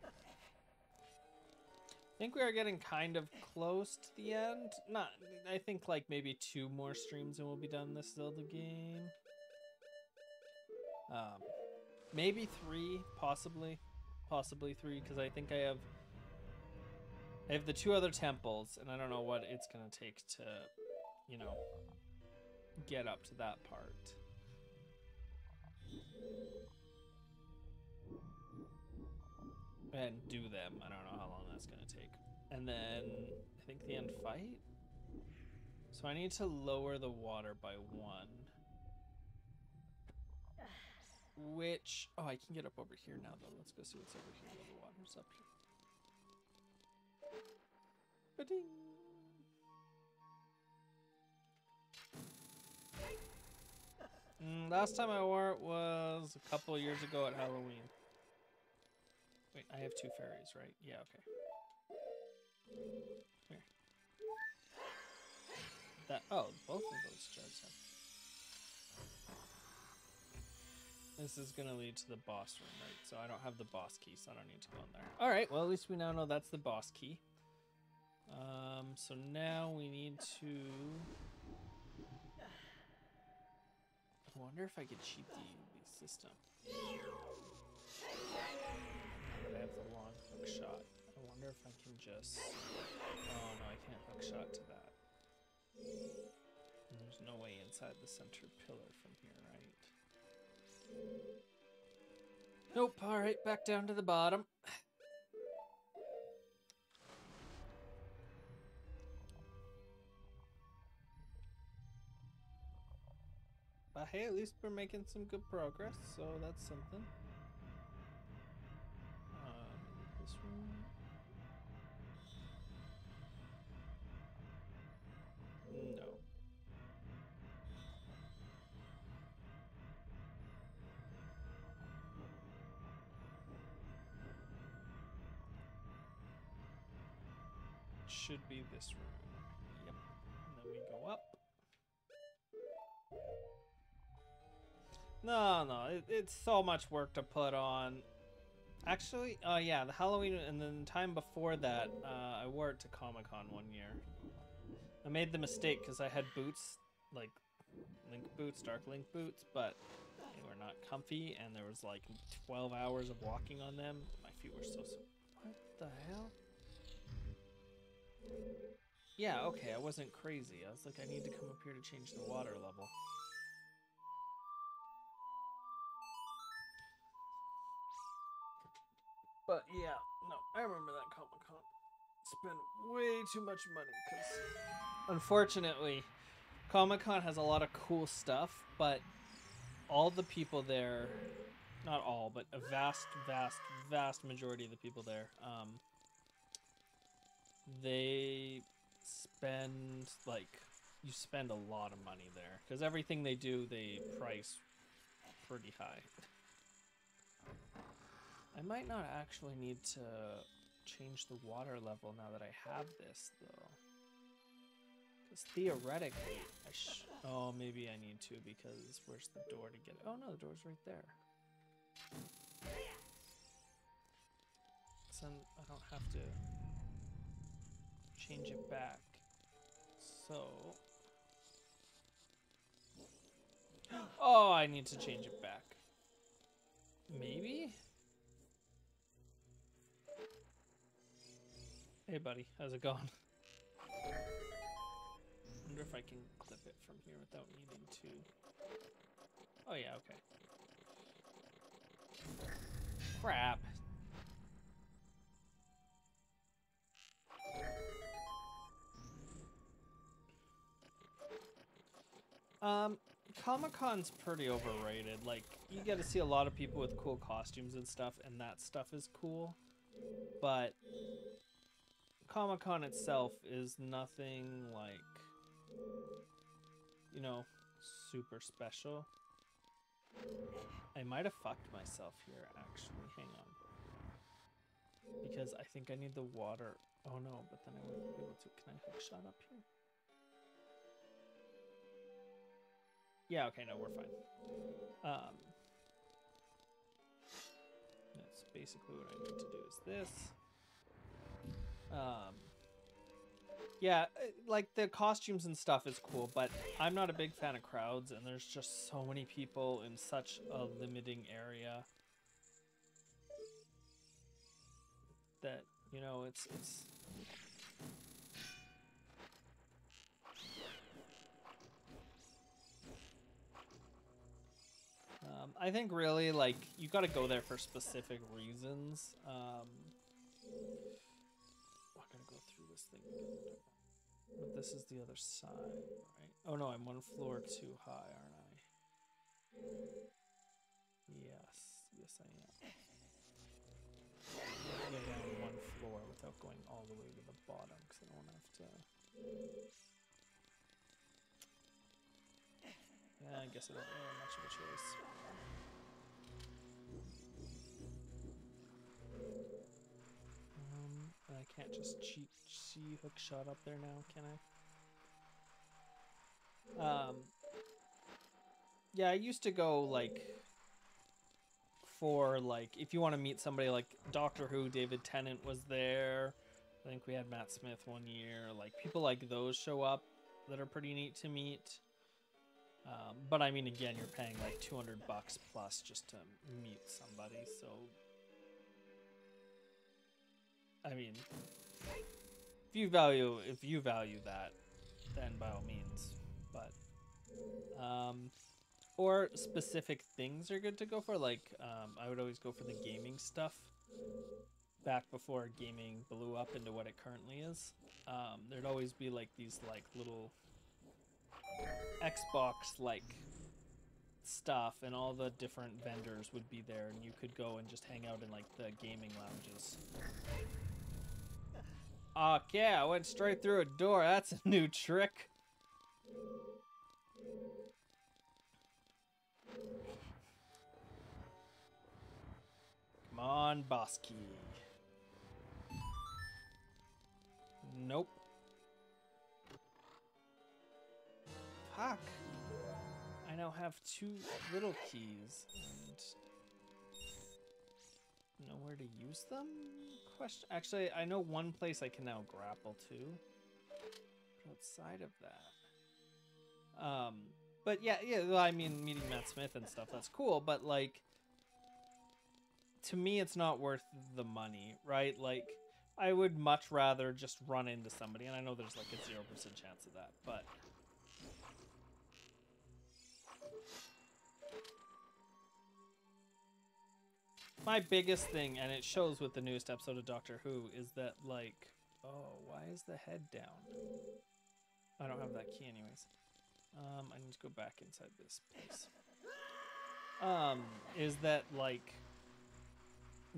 I think we are getting kind of close to the end. Not, I think like maybe two more streams and we'll be done this Zelda game. Um, maybe three, possibly, possibly three, because I think I have, I have the two other temples, and I don't know what it's gonna take to, you know, get up to that part. And do them. I don't know how long that's gonna take. And then I think the end fight. So I need to lower the water by one. Which oh I can get up over here now though. Let's go see what's over here the water's up here. Ba-ding. Mm, last time I wore it was a couple years ago at Halloween. Wait, I have two fairies, right? Yeah, okay. Here. That oh, both of those jars have. This is gonna lead to the boss room, right? So I don't have the boss key, so I don't need to go in there. All right. Well, at least we now know that's the boss key. Um. So now we need to. I wonder if I could cheat the, the system. I have the long hook shot. I wonder if I can just. Oh no, I can't hook shot to that. And there's no way inside the center pillar from here, right? Nope. All right, back down to the bottom. But hey, at least we're making some good progress, so that's something. This room. Yep. And then we go up. No, no, it, it's so much work to put on. Actually, uh, yeah, the Halloween and then the time before that, uh, I wore it to Comic Con one year. I made the mistake because I had boots, like Link boots, Dark Link boots, but they were not comfy, and there was like 12 hours of walking on them. My feet were so. so what the hell? Yeah, okay, I wasn't crazy. I was like, I need to come up here to change the water level. But yeah, no, I remember that Comic Con. Spent way too much money because, unfortunately, Comic Con has a lot of cool stuff, but all the people there, not all, but a vast, vast, vast majority of the people there, um, they spend like you spend a lot of money there because everything they do they price pretty high. I might not actually need to change the water level now that I have this, though. Because theoretically, I sh- Oh, maybe I need to because where's the door to get it? Oh no, the door's right there. So I don't have to... change it back. So. Oh, I need to change it back. Maybe? Hey, buddy. How's it going? wonder if I can clip it from here without needing to. Oh, yeah, okay. Crap. Um, Comic Con's pretty overrated. Like, you get to see a lot of people with cool costumes and stuff, and that stuff is cool. But Comic Con itself is nothing like, you know, super special. I might have fucked myself here, actually. Hang on. Because I think I need the water. Oh no, but then I won't be able to. Can I hook shot up here? Yeah, okay, no, we're fine. Um, that's basically what I need to do is this. Um, yeah, uh, like the costumes and stuff is cool, but I'm not a big fan of crowds, and there's just so many people in such a limiting area that you know it's it's Um, I think really like you got to go there for specific reasons. Um, I'm gonna go through this thing again. But this is the other side, right? Oh no, I'm one floor too high, aren't I? Yes, yes I am. Go down one floor without going all the way to the bottom because I don't want to have to. Yeah, I guess I don't have much of a choice. Can't just cheat see hook shot up there now, can I? Um, yeah, I used to go like for like if you want to meet somebody like Doctor Who, David Tennant was there. I think we had Matt Smith one year. Like people like those show up that are pretty neat to meet. Um, but I mean, again, you're paying like 200 bucks plus just to meet somebody. So, I mean, if you value if you value that, then by all means. But, um, or specific things are good to go for. Like, um, I would always go for the gaming stuff. Back before gaming blew up into what it currently is, um, there'd always be like these like little Xbox like stuff and all the different vendors would be there and you could go and just hang out in like the gaming lounges. Okay, I went straight through a door. That's a new trick. Come on, boss key. Nope. Fuck. I now have two little keys and nowhere to use them? Question. Actually, I know one place I can now grapple to. But outside of that. Um, but yeah, yeah, I mean, meeting Matt Smith and stuff, that's cool, but like, to me, it's not worth the money, right? Like, I would much rather just run into somebody, and I know there's like a 0% chance of that, but my biggest thing, and it shows with the newest episode of Doctor Who, is that like, oh, why is the head down? I don't have that key anyways. Um, I need to go back inside this place. Um, is that like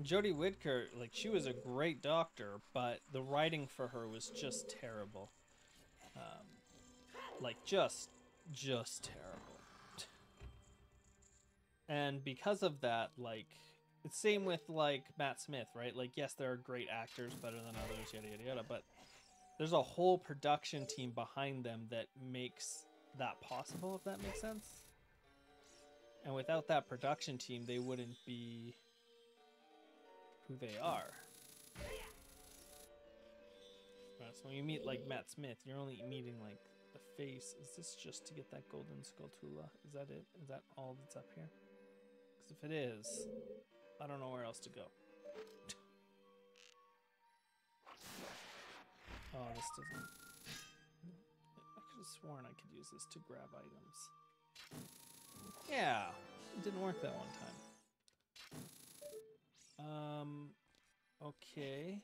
Jodie Whittaker, like she was a great doctor, but the writing for her was just terrible. Um, like just, just terrible. And because of that, like it's same with like Matt Smith, right? Like, yes, there are great actors, better than others, yada yada yada, but there's a whole production team behind them that makes that possible. If that makes sense. And without that production team, they wouldn't be who they are. So when you meet like Matt Smith, you're only meeting like the face. Is this just to get that golden Skulltula? Is that it? Is that all that's up here? Because if it is, I don't know where else to go. oh, this doesn't. I could have sworn I could use this to grab items. Yeah, it didn't work that one time. Um, okay.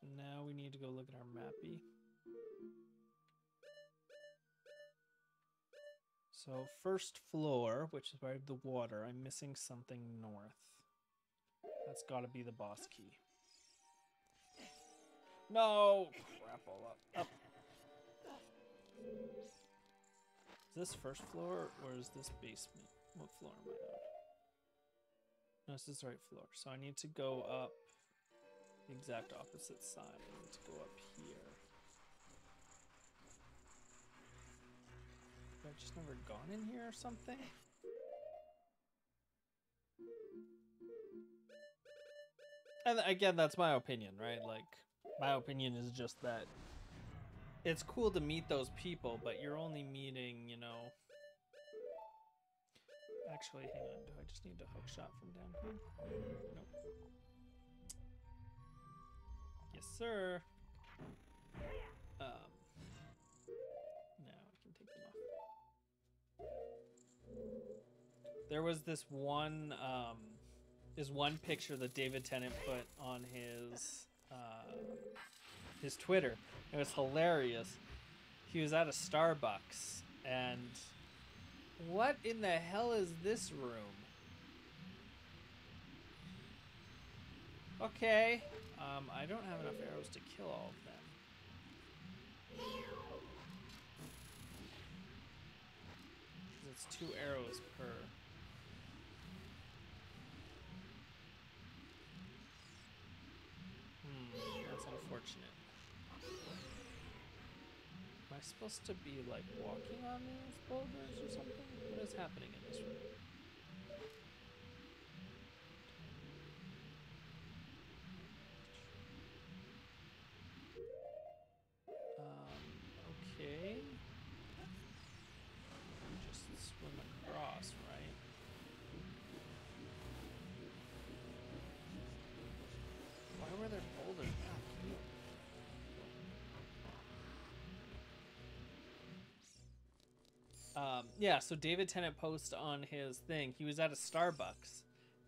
So now we need to go look at our mappy. So first floor, which is where the water, I'm missing something north. That's got to be the boss key. No! Crap all up. Up. Is this first floor or is this basement? What floor am I on? No, this is the right floor. So I need to go up the exact opposite side. I need to go up here. I just never gone in here or something? And again, that's my opinion, right? Like, my opinion is just that it's cool to meet those people, but you're only meeting, you know. Actually, hang on. Do I just need to hook shot from down here? Nope. Yes, sir. Um. There was this one, um, this one picture that David Tennant put on his, uh, his Twitter. It was hilarious. He was at a Starbucks and what in the hell is this room? Okay. Um, I don't have enough arrows to kill all of them. It's two arrows per. Hmm, that's unfortunate. Am I supposed to be like walking on these boulders or something? What is happening in this room? Um, yeah, so David Tennant posts on his thing. He was at a Starbucks,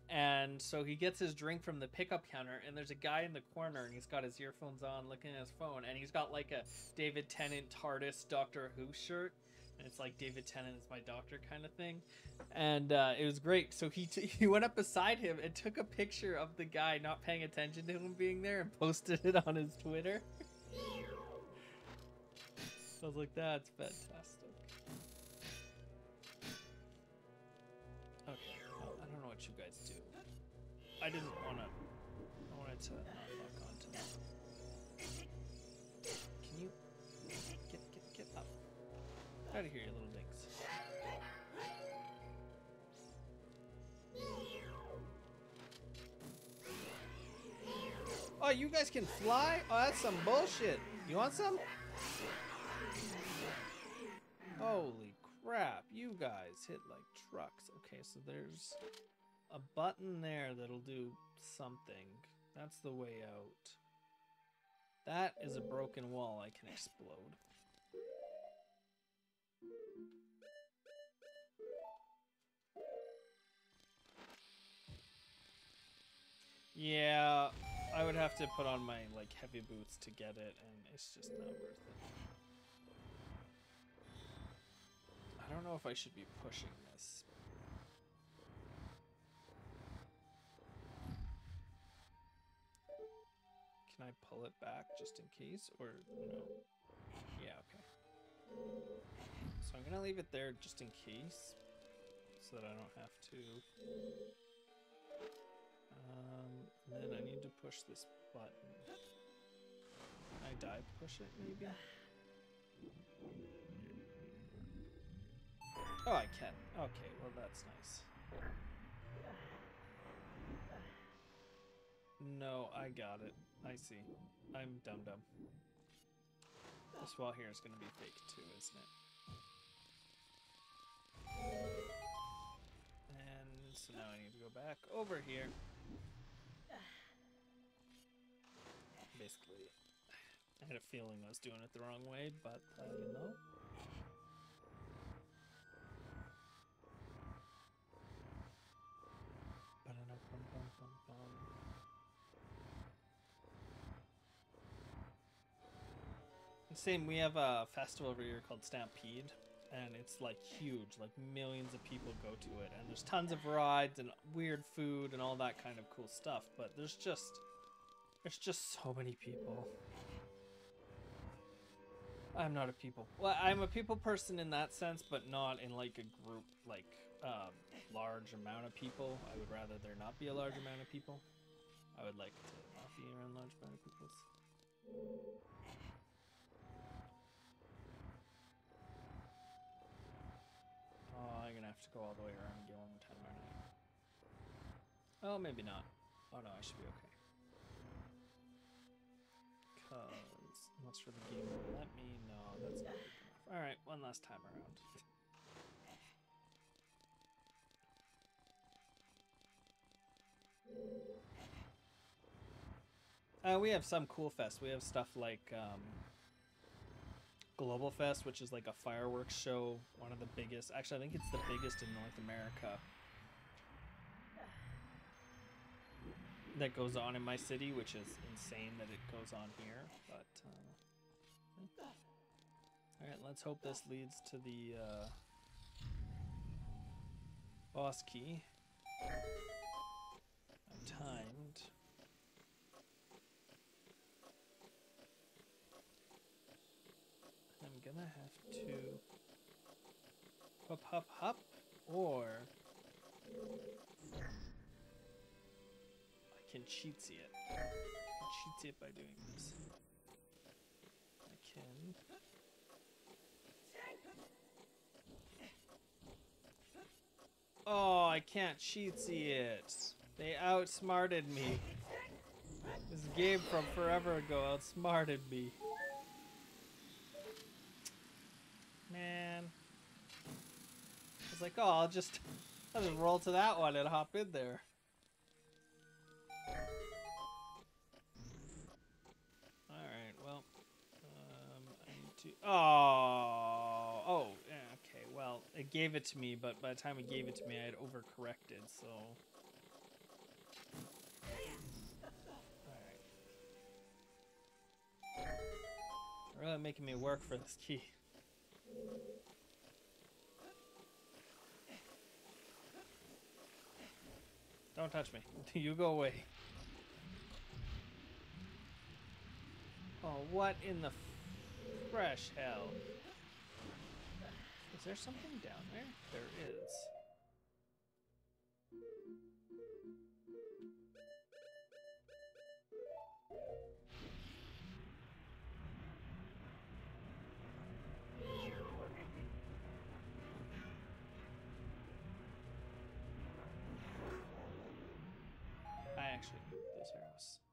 and so he gets his drink from the pickup counter, and there's a guy in the corner, and he's got his earphones on, looking at his phone, and he's got like a David Tennant TARDIS Doctor Who shirt, and it's like David Tennant is my doctor kind of thing, and uh, it was great. So he t- he went up beside him and took a picture of the guy not paying attention to him being there, and posted it on his Twitter. I was like, that's fantastic. What you guys do. I didn't want to. I wanted to uh, not lock onto them. Can you get get get up? Out of here, you little dinks. Oh, you guys can fly? Oh, that's some bullshit. You want some? Holy crap, you guys hit like trucks. Okay, so there's a button there that'll do something. That's the way out. That is a broken wall I can explode. Yeah, I would have to put on my like heavy boots to get it, and it's just not worth it. I don't know if I should be pushing this. Can I pull it back just in case, or no? Yeah, okay. So I'm gonna leave it there just in case, so that I don't have to. Um, then I need to push this button. I dive push it maybe? Oh, I can. Okay, well that's nice. No, I got it. I see. I'm dumb dumb. This wall here is gonna be fake too, isn't it? And so now I need to go back over here. Basically, I had a feeling I was doing it the wrong way, but uh, you know. Same, we have a festival every year called Stampede, and it's like huge, like millions of people go to it, and there's tons of rides and weird food and all that kind of cool stuff. But there's just, there's just so many people. I'm not a people. Well, I'm a people person in that sense, but not in like a group, like um, large amount of people. I would rather there not be a large amount of people. I would like to not be around large amount of peoples. Oh, I'm gonna have to go all the way around get one more time, aren't? Oh, maybe not. Oh no, I should be okay. Cause unless for the game will let me, no, that's not enough. All right, one last time around. Uh, we have some cool fest. We have stuff like um, Global Fest, which is like a fireworks show, one of the biggest. Actually, I think it's the biggest in North America. That goes on in my city, which is insane that it goes on here. But uh, all right, let's hope this leads to the uh, boss key. I'm timed. I'm gonna have to hop, hop, hop, or I can cheat see it. I cheat see it by doing this. I can. Oh, I can't cheat see it. They outsmarted me. This game from forever ago outsmarted me. Man. I was like, oh, I'll just, I'll just roll to that one and hop in there. Alright, well, um, I need to, oh, oh, okay, well, it gave it to me, but by the time it gave it to me, I had overcorrected, so. Alright. Really making me work for this key. Don't touch me. you go away. Oh, what in the fresh hell? Is there something down there? There is.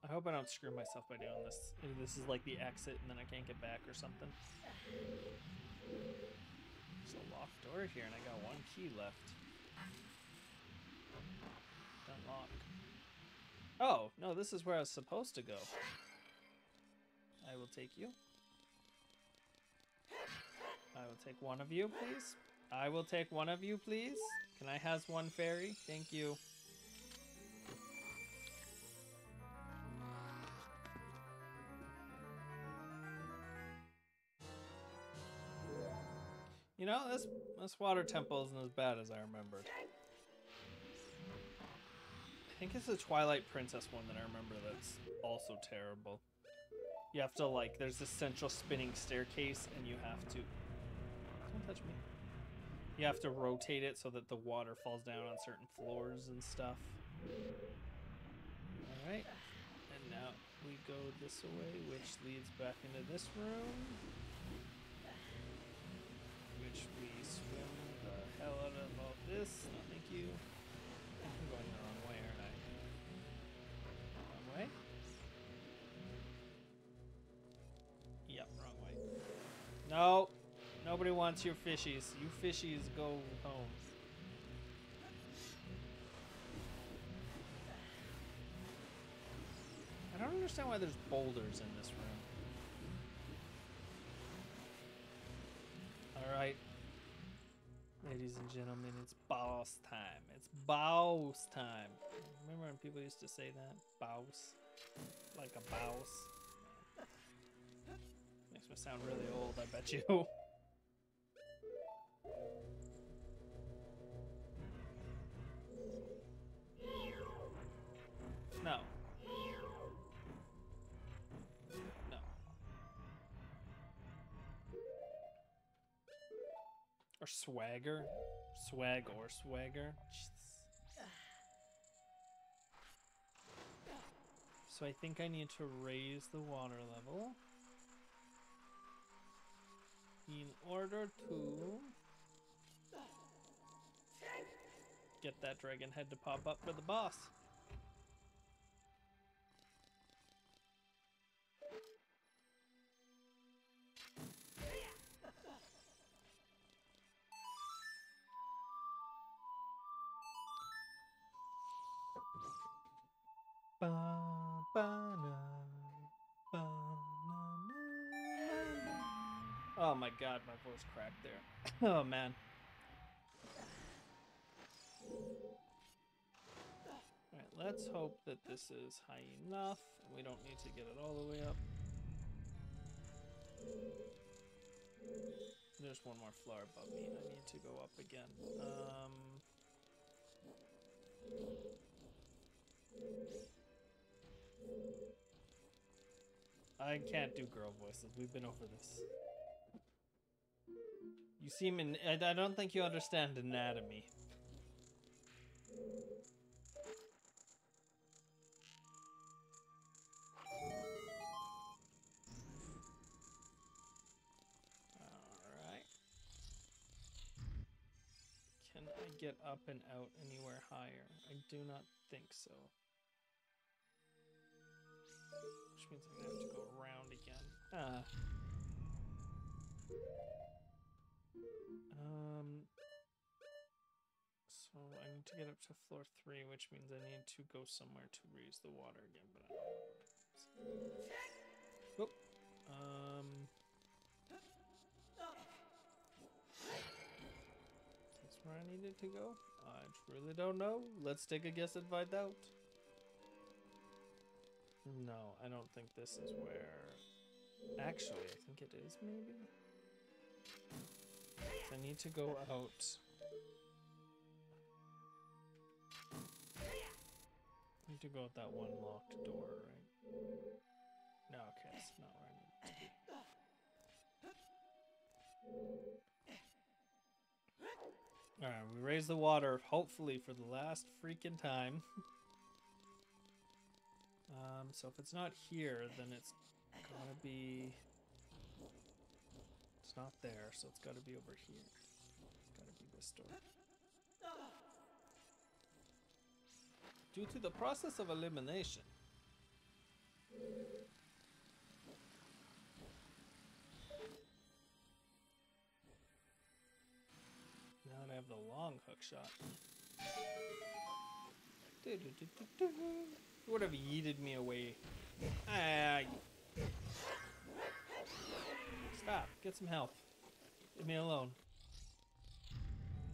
I hope I don't screw myself by doing this. This is like the exit and then I can't get back or something. There's a locked door here and I got one key left. Unlock. Oh, no, this is where I was supposed to go. I will take you. I will take one of you, please. I will take one of you, please. Can I has one fairy? Thank you. You know, this this water temple isn't as bad as I remembered. I think it's the Twilight Princess one that I remember that's also terrible. You have to like, there's this central spinning staircase, and you have to. Don't touch me. You have to rotate it so that the water falls down on certain floors and stuff. All right, and now we go this way, which leads back into this room which we swim the hell out of all this. No, thank you. I'm going the wrong way, aren't I? Wrong way? Yep, wrong way. No! Nobody wants your fishies. You fishies go home. I don't understand why there's boulders in this Alright. Ladies and gentlemen, it's boss time. It's boss time. Remember when people used to say that? Boss. Like a boss. Makes me sound really old, I bet you. Or swagger. Swag or swagger. So I think I need to raise the water level. In order to get that dragon head to pop up for the boss. God, my voice cracked there. oh man. Alright, let's hope that this is high enough we don't need to get it all the way up. There's one more floor above me. I need to go up again. Um, I can't do girl voices. We've been over this. You seem in. I, I don't think you understand anatomy. Alright. Can I get up and out anywhere higher? I do not think so. Which means I'm gonna have to go around again. Ah. Um. So I need to get up to floor three, which means I need to go somewhere to raise the water again, but I don't. Oop. Um. That's where I needed to go? I really don't know. Let's take a guess and find out. No, I don't think this is where. Actually, I think it is, maybe? I need to go out. I need to go out that one locked door, right? No, okay, it's not where I need to be. Alright, we raise the water, hopefully for the last freaking time. um, so if it's not here, then it's gotta be... Not there, so it's gotta be over here. It's gotta be this door. Due to the process of elimination. Now that I have the long hook shot. Do-do-do-do-do. It would have yeeted me away. Ah. Stop. Get some help. Leave me alone.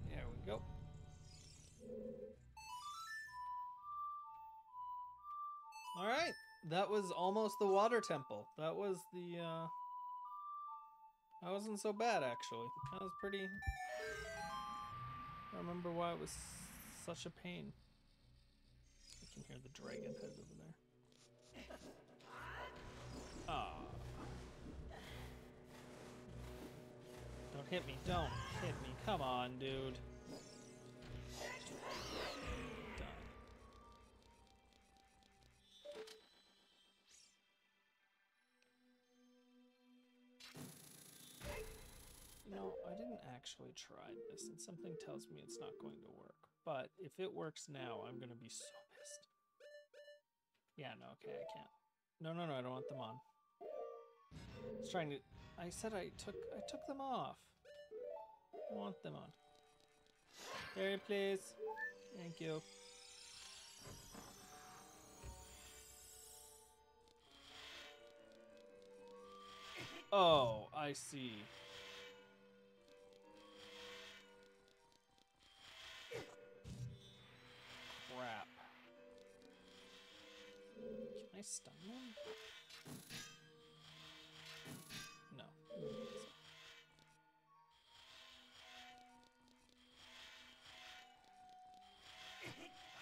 There we go. Alright. That was almost the water temple. That was the, uh... That wasn't so bad, actually. That was pretty... I remember why it was such a pain. I can hear the dragon head over there. Ah. Don't hit me. Don't hit me. Come on, dude. You I didn't actually try this, and something tells me it's not going to work. But if it works now, I'm going to be so pissed. Yeah, no, okay, I can't. No, no, no, I don't want them on. I was trying to I said I took I took them off. Want them on. Very please. Thank you. Oh, I see. Crap. Can I stun them? No.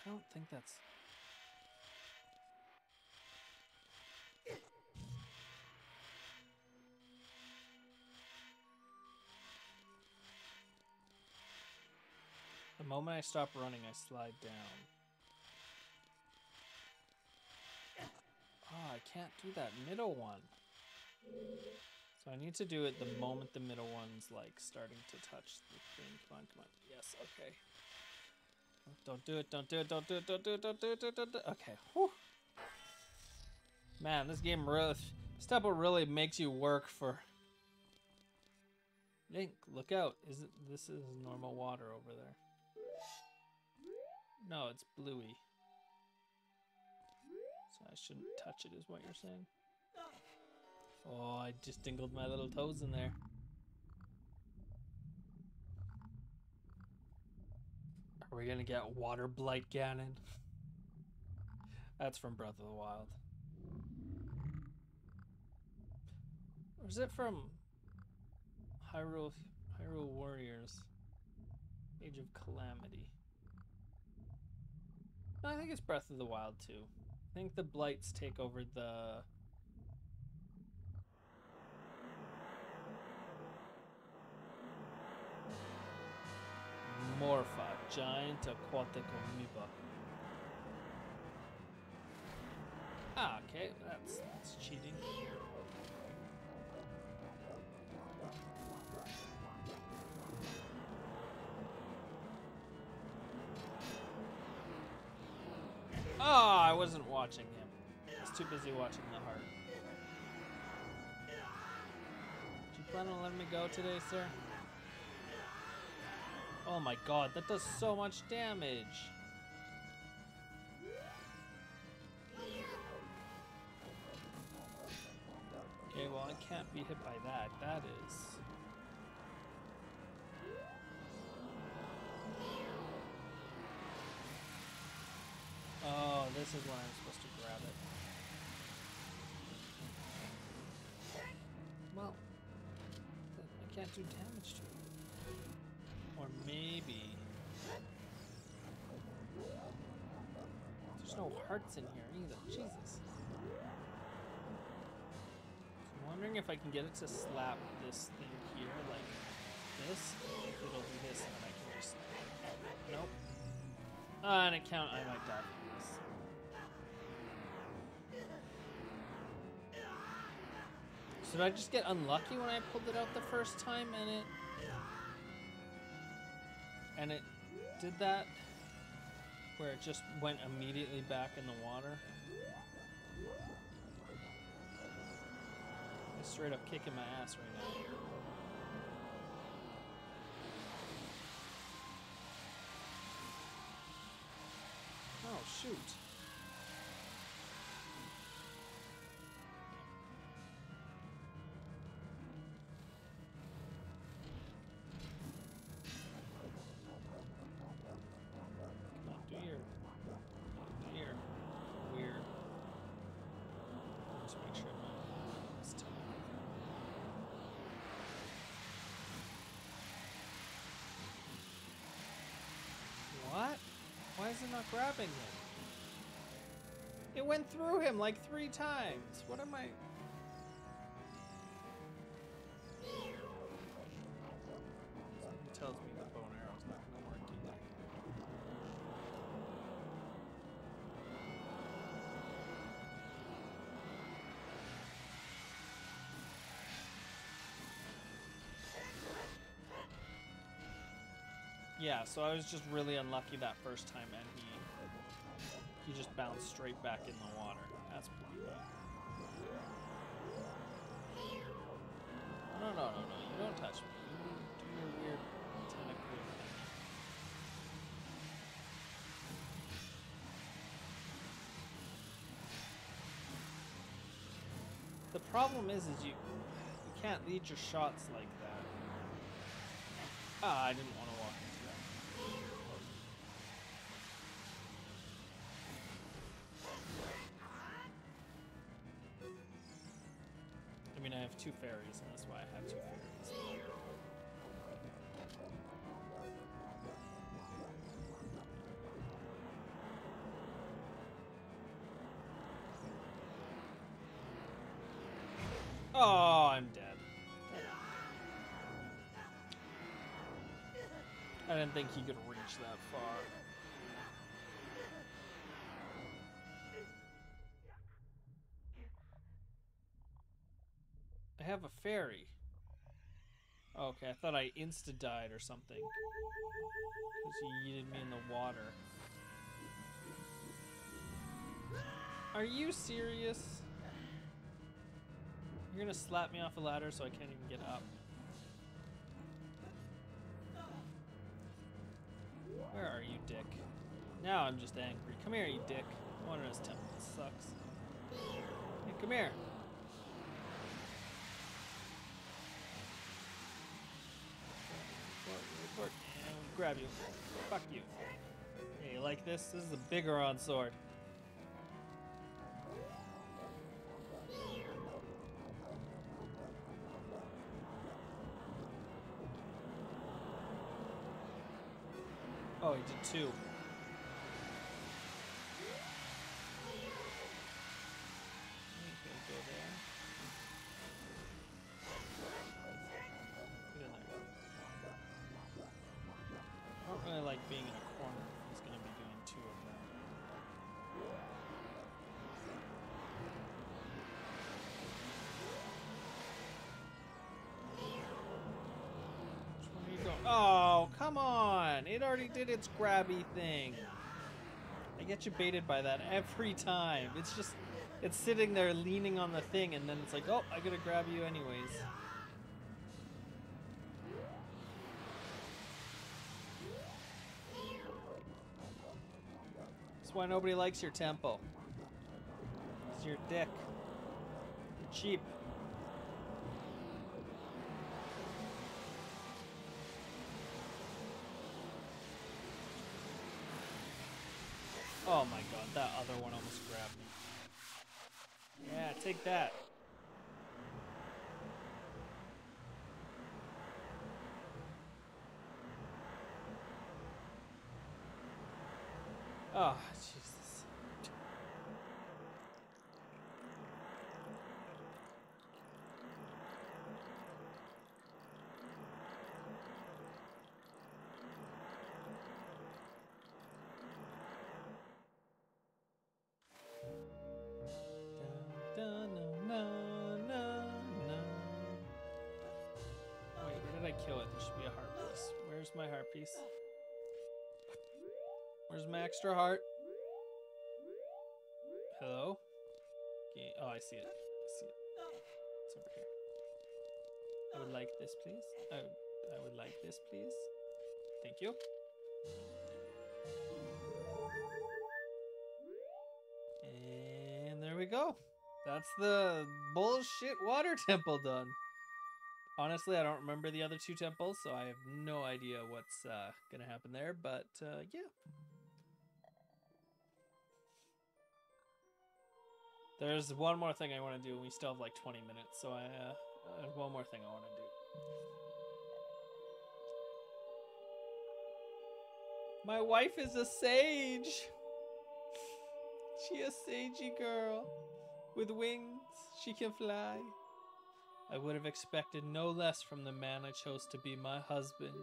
I don't think that's. The moment I stop running, I slide down. Oh, I can't do that middle one. So I need to do it the moment the middle one's like starting to touch the thing. Come on, come on. Yes, okay. Don't do it, don't do it, don't do it, don't do it, don't do it, don't do it. Okay, whew. Man, this game really, this double really makes you work for. Link, look out. Is it, this is normal water over there. No, it's bluey. So I shouldn't touch it, is what you're saying? Oh, I just dingled my little toes in there. Are we gonna get water blight Ganon? That's from Breath of the Wild. Or is it from Hyrule Hyrule Warriors? Age of Calamity. No, I think it's Breath of the Wild too. I think the blights take over the Morpha, giant aquatic amoeba. Ah, okay, that's, that's cheating. Oh, I wasn't watching him. I was too busy watching the heart. Do you plan on letting me go today, sir? Oh my god, that does so much damage. Okay, well I can't be hit by that. That is... Oh, this is when I'm supposed to grab it. Well, I can't do damage to it. Maybe... There's no hearts in here either. Jesus. I'm wondering if I can get it to slap this thing here, like this. It'll do this, and I can just... Nope. Ah, On account, I might die from this. So did I just get unlucky when I pulled it out the first time and it... And it did that? Where it just went immediately back in the water? It's straight up kicking my ass right now. Oh, shoot. Is it not grabbing him? It went through him like three times. What am I? Yeah, so I was just really unlucky that first time, and he he just bounced straight back in the water. That's pretty bad. No, no, no, no, you don't touch me. You do your weird tentacle The problem is, is you, you can't lead your shots like that. Ah, I didn't two fairies, and that's why I have two fairies. Oh, I'm dead. I didn't think he could reach that far. I fairy. Okay, I thought I insta died or something. Because he yeeted me in the water. Are you serious? You're gonna slap me off a ladder so I can't even get up. Where are you, dick? Now I'm just angry. Come here, you dick. No wonder his temple sucks. Hey, come here. Grab you. Fuck you. Hey, you like this? This is a Biggoron sword. Oh, he did two. Come on! It already did its grabby thing. I get you baited by that every time. It's just, it's sitting there leaning on the thing, and then it's like, oh, I gotta grab you anyways. That's why nobody likes your tempo. It's your dick. You're cheap. Oh my god, that other one almost grabbed me. Yeah, take that. Oh, Jesus. Kill it? There should be a heart piece. Where's my heart piece? Where's my extra heart? Hello? Oh, I see it. I see it. It's over here. I would like this, please. I I would like this, please. Thank you. And there we go. That's the bullshit water temple done. Honestly, I don't remember the other two temples, so I have no idea what's uh, gonna happen there. But uh, yeah. There's one more thing I want to do, and we still have like 20 minutes, so I uh, uh, one more thing I want to do. My wife is a sage. She a sagey girl with wings. She can fly. I would have expected no less from the man I chose to be my husband.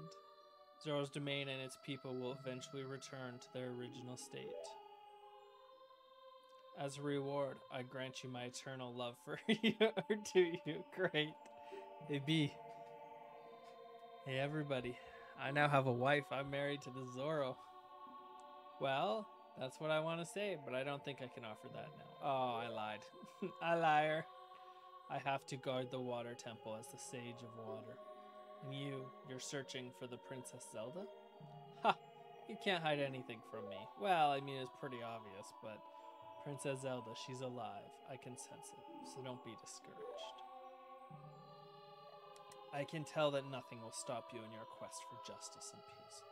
Zora's domain and its people will eventually return to their original state. As a reward, I grant you my eternal love for you. or you? Great. Hey, B. Hey, everybody. I now have a wife. I'm married to the Zoro. Well, that's what I want to say, but I don't think I can offer that now. Oh, I lied. I liar. I have to guard the water temple as the sage of water. And you, you're searching for the Princess Zelda? Ha! You can't hide anything from me. Well, I mean, it's pretty obvious, but Princess Zelda, she's alive. I can sense it, so don't be discouraged. I can tell that nothing will stop you in your quest for justice and peace.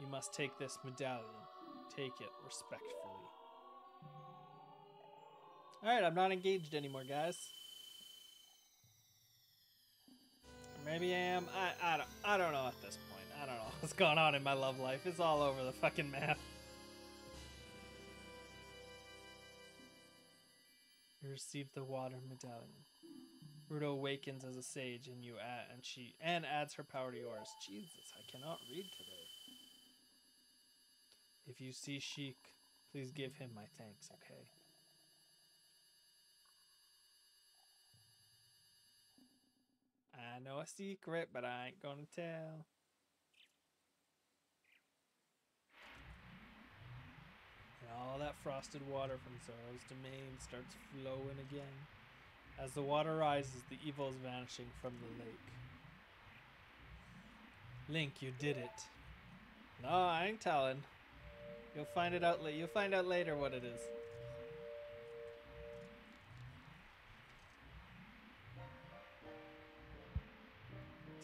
You must take this medallion. Take it respectfully. Alright, I'm not engaged anymore, guys. Maybe I am. I, I, don't, I don't know at this point. I don't know what's going on in my love life. It's all over the fucking map. You received the water medallion. Ruto awakens as a sage, and you add, and she and adds her power to yours. Jesus, I cannot read today. If you see Sheik, please give him my thanks, okay? I know a secret, but I ain't gonna tell. And all that frosted water from Zora's domain starts flowing again. As the water rises, the evil is vanishing from the lake. Link, you did it. No, I ain't telling. You'll find it out. You'll find out later what it is.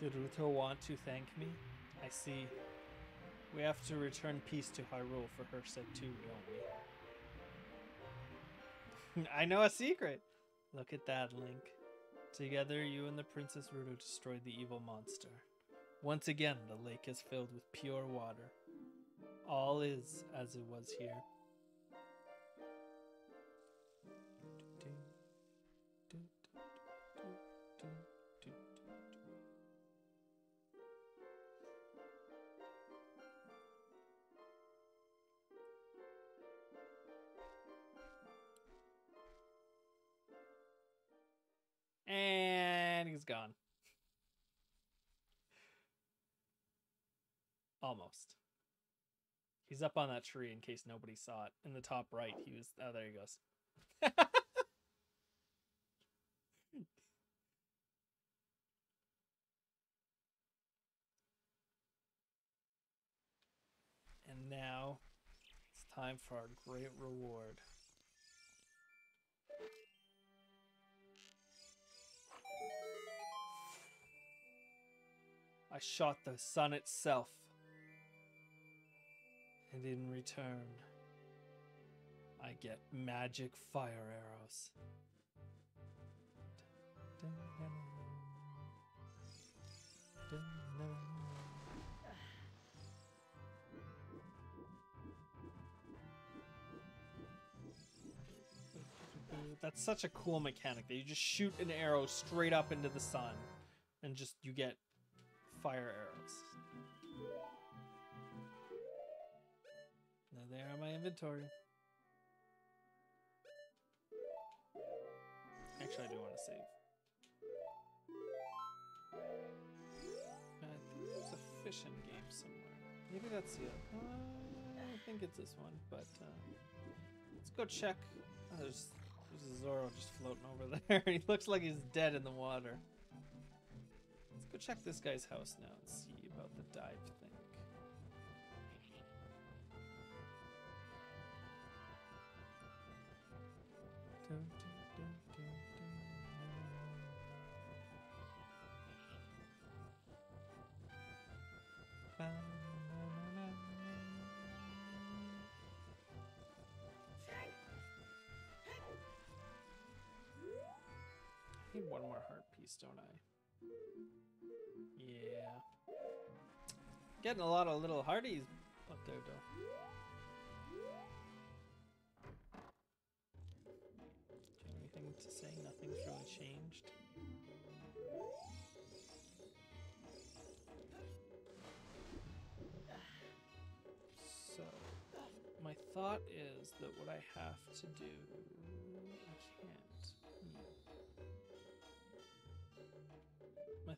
Did Ruto want to thank me? I see. We have to return peace to Hyrule for her sake too, don't we? I know a secret! Look at that, Link. Together, you and the Princess Ruto destroyed the evil monster. Once again, the lake is filled with pure water. All is as it was here. And he's gone. Almost. He's up on that tree in case nobody saw it. In the top right, he was. Oh, there he goes. and now it's time for our great reward. I shot the sun itself. And in return, I get magic fire arrows. That's such a cool mechanic that you just shoot an arrow straight up into the sun and just you get fire arrows. Now they are in my inventory. Actually, I do want to save. I think there's a fishing game somewhere. Maybe that's it. Uh, I think it's this one, but uh, let's go check. Oh, there's, there's a Zora just floating over there. he looks like he's dead in the water. Go check this guy's house now and see about the dive thing. I need one more heart piece, don't I? Yeah. Getting a lot of little hearties up there, though. Do you have anything to say? Nothing's really changed. So, my thought is that what I have to do,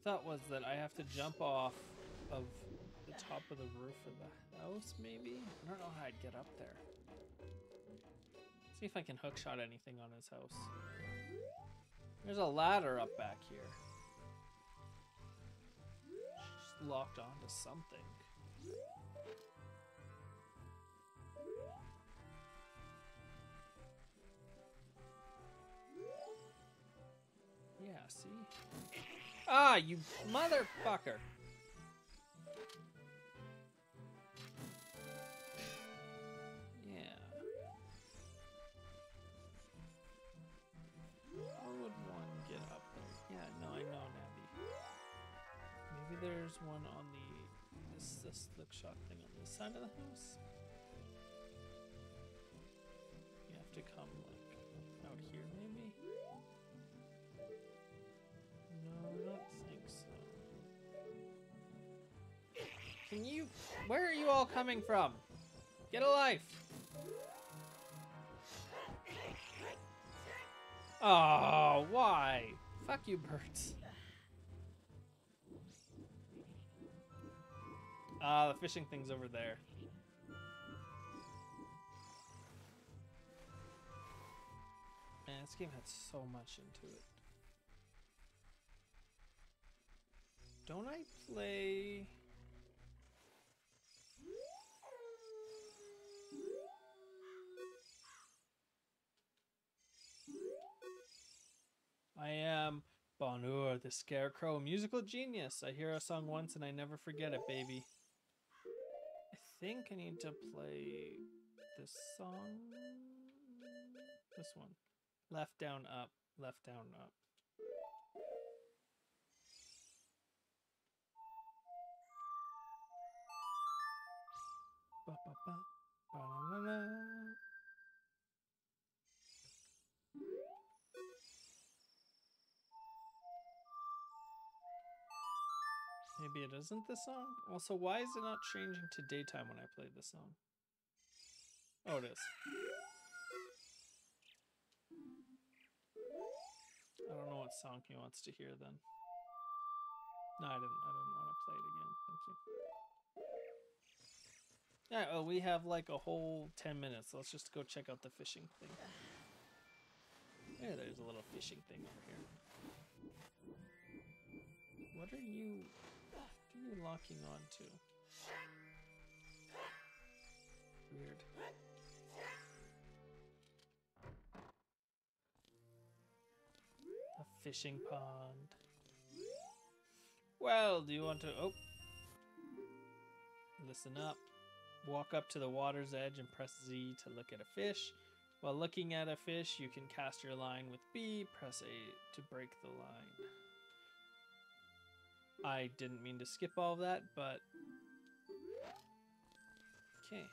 thought was that I have to jump off of the top of the roof of the house, maybe? I don't know how I'd get up there. See if I can hookshot anything on his house. There's a ladder up back here. She's locked onto something. Yeah, see? Ah, you motherfucker! Yeah. How would one get up there? Yeah, no, I know, Navi. Maybe there's one on the this this slick shot thing on this side of the house. Where are you all coming from? Get a life. Oh, why? Fuck you, birds. Ah, the fishing thing's over there. Man, this game had so much into it. Don't I play... I am Bonooru, the Scarecrow, musical genius. I hear a song once and I never forget it, baby. I think I need to play this song. This one. Left, down, up. Left, down, up. Ba, ba, ba, ba-la-la-la. Maybe it isn't this song? Also, why is it not changing to daytime when I play this song? Oh, it is. I don't know what song he wants to hear then. No, I didn't. I didn't want to play it again. Thank you. Yeah, well, we have like a whole 10 minutes. Let's just go check out the fishing thing. Yeah, there's a little fishing thing over here. What are you... Are you locking onto? Weird. A fishing pond. Well, do you want to... Oh. Listen up. Walk up to the water's edge and press Z to look at a fish. While looking at a fish, you can cast your line with B. Press A to break the line. I didn't mean to skip all of that, but... Okay.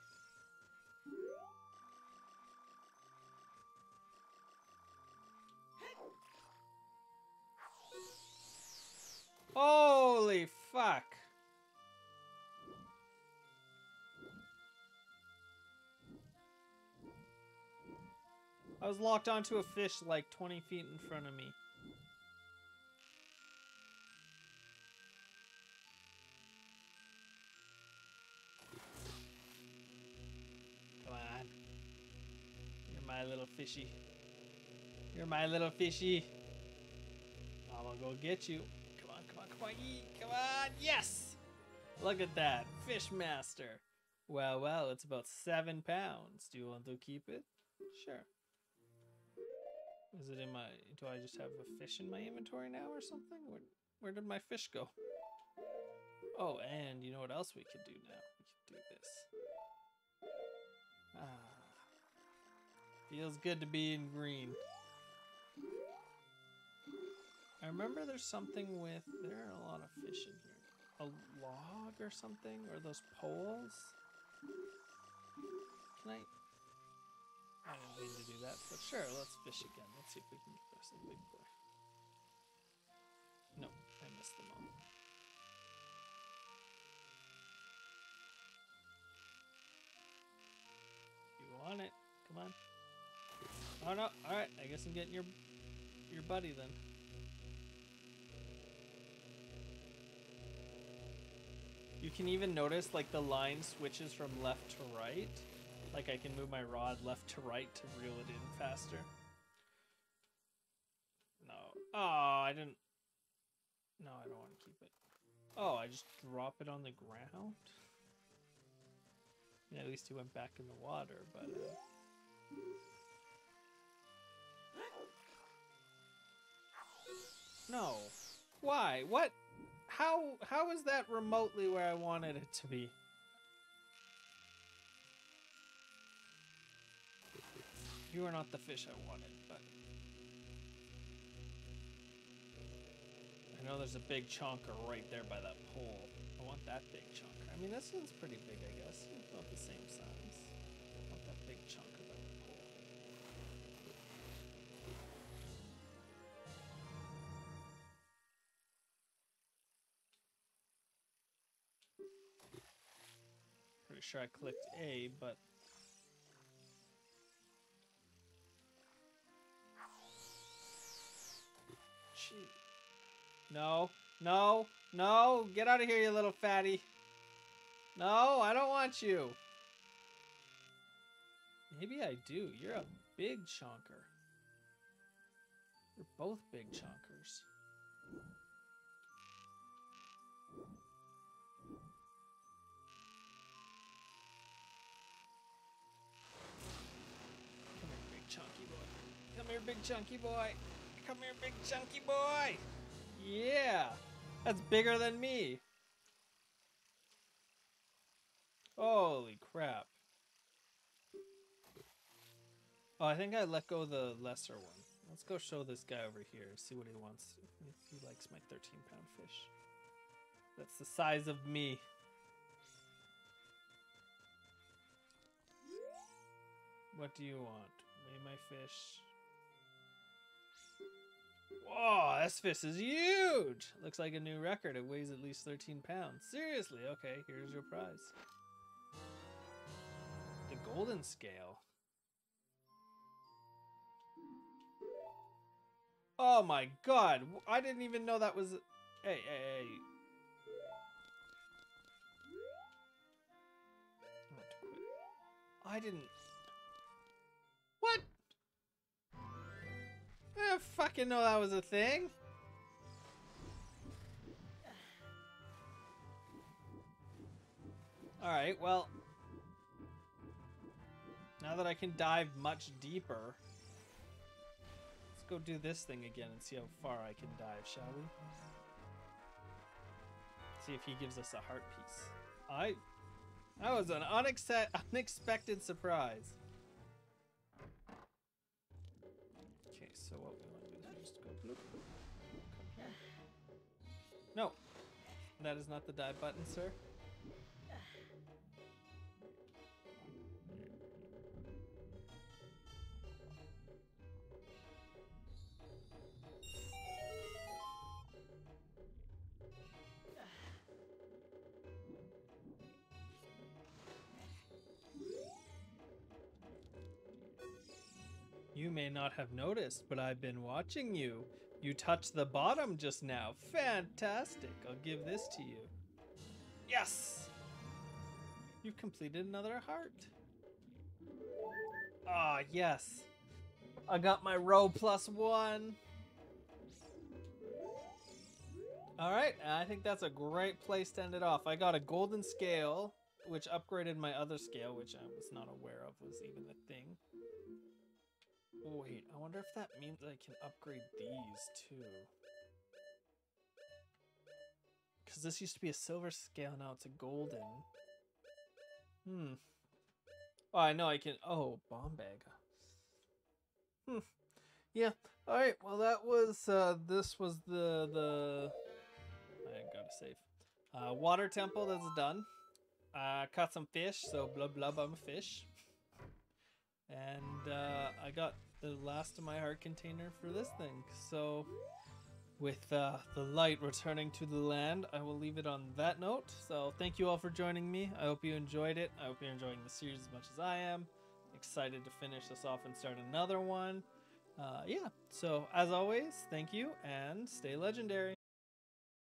Holy fuck! I was locked onto a fish like 20 feet in front of me. My little fishy. You're my little fishy. I'm gonna go get you. Come on, come on, come on, yee, come on, yes! Look at that, fish master. Well, well, it's about seven pounds. Do you want to keep it? Sure. Is it in my? Do I just have a fish in my inventory now or something? Where, where did my fish go? Oh, and you know what else we could do now? We could do this. Ah, feels good to be in green. I remember there's something with there are a lot of fish in here. A log or something, or those poles. Can I? I didn't mean to do that, but sure, let's fish again. Let's see if we can get some big boy. No, I missed them all. You want it? Come on. Oh no! All right, I guess I'm getting your your buddy then. You can even notice like the line switches from left to right. Like I can move my rod left to right to reel it in faster. No. Oh, I didn't. No, I don't want to keep it. Oh, I just drop it on the ground? At least he went back in the water, but... Uh... No. Why? What? How? How is that remotely where I wanted it to be? You are not the fish I wanted, but I know there's a big chonker right there by that pole. I want that big chonker. I mean, this one's pretty big, I guess. It's about the same size. Pretty sure I clicked A, but Gee. No, no, no! Get out of here, you little fatty! No, I don't want you! Maybe I do. You're a big chonker. You're both big chonkers. Big chunky boy. Come here, big chunky boy. Yeah, that's bigger than me. Holy crap. Oh, I think I let go the lesser one. Let's go show this guy over here, see what he wants. If he likes my 13 pound fish. That's the size of me. What do you want? May my fish. Whoa, this fish is huge! Looks like a new record. It weighs at least 13 pounds. Seriously, okay, here's your prize. The golden scale. Oh my god, I didn't even know that was. Hey, hey, hey. I didn't. What? I didn't fucking know that was a thing. Alright, well. Now that I can dive much deeper, let's go do this thing again and see how far I can dive, shall we? See if he gives us a heart piece. I. That was an unex- unexpected surprise. So what we want to do is just go bloop. Here. No, that is not the dive button, sir. May not have noticed, but I've been watching you. You touched the bottom just now. Fantastic. I'll give this to you. Yes! You've completed another heart. Ah, yes. I got my row plus one. All right, I think that's a great place to end it off. I got a golden scale, which upgraded my other scale, which I was not aware of was even a thing. Wait, I wonder if that means I can upgrade these too. Because this used to be a silver scale, now it's a golden. Hmm. Oh, I know I can. Oh, bomb bag. Hmm. Yeah. All right. Well, that was. Uh, this was the the. I gotta save. Uh, water temple. That's done. Uh, caught some fish. So blub blub. I'm a fish. And uh, I got the last of my heart container for this thing. So, with uh, the light returning to the land, I will leave it on that note. So, thank you all for joining me. I hope you enjoyed it. I hope you're enjoying the series as much as I am. Excited to finish this off and start another one. Uh, yeah, so as always, thank you and stay legendary.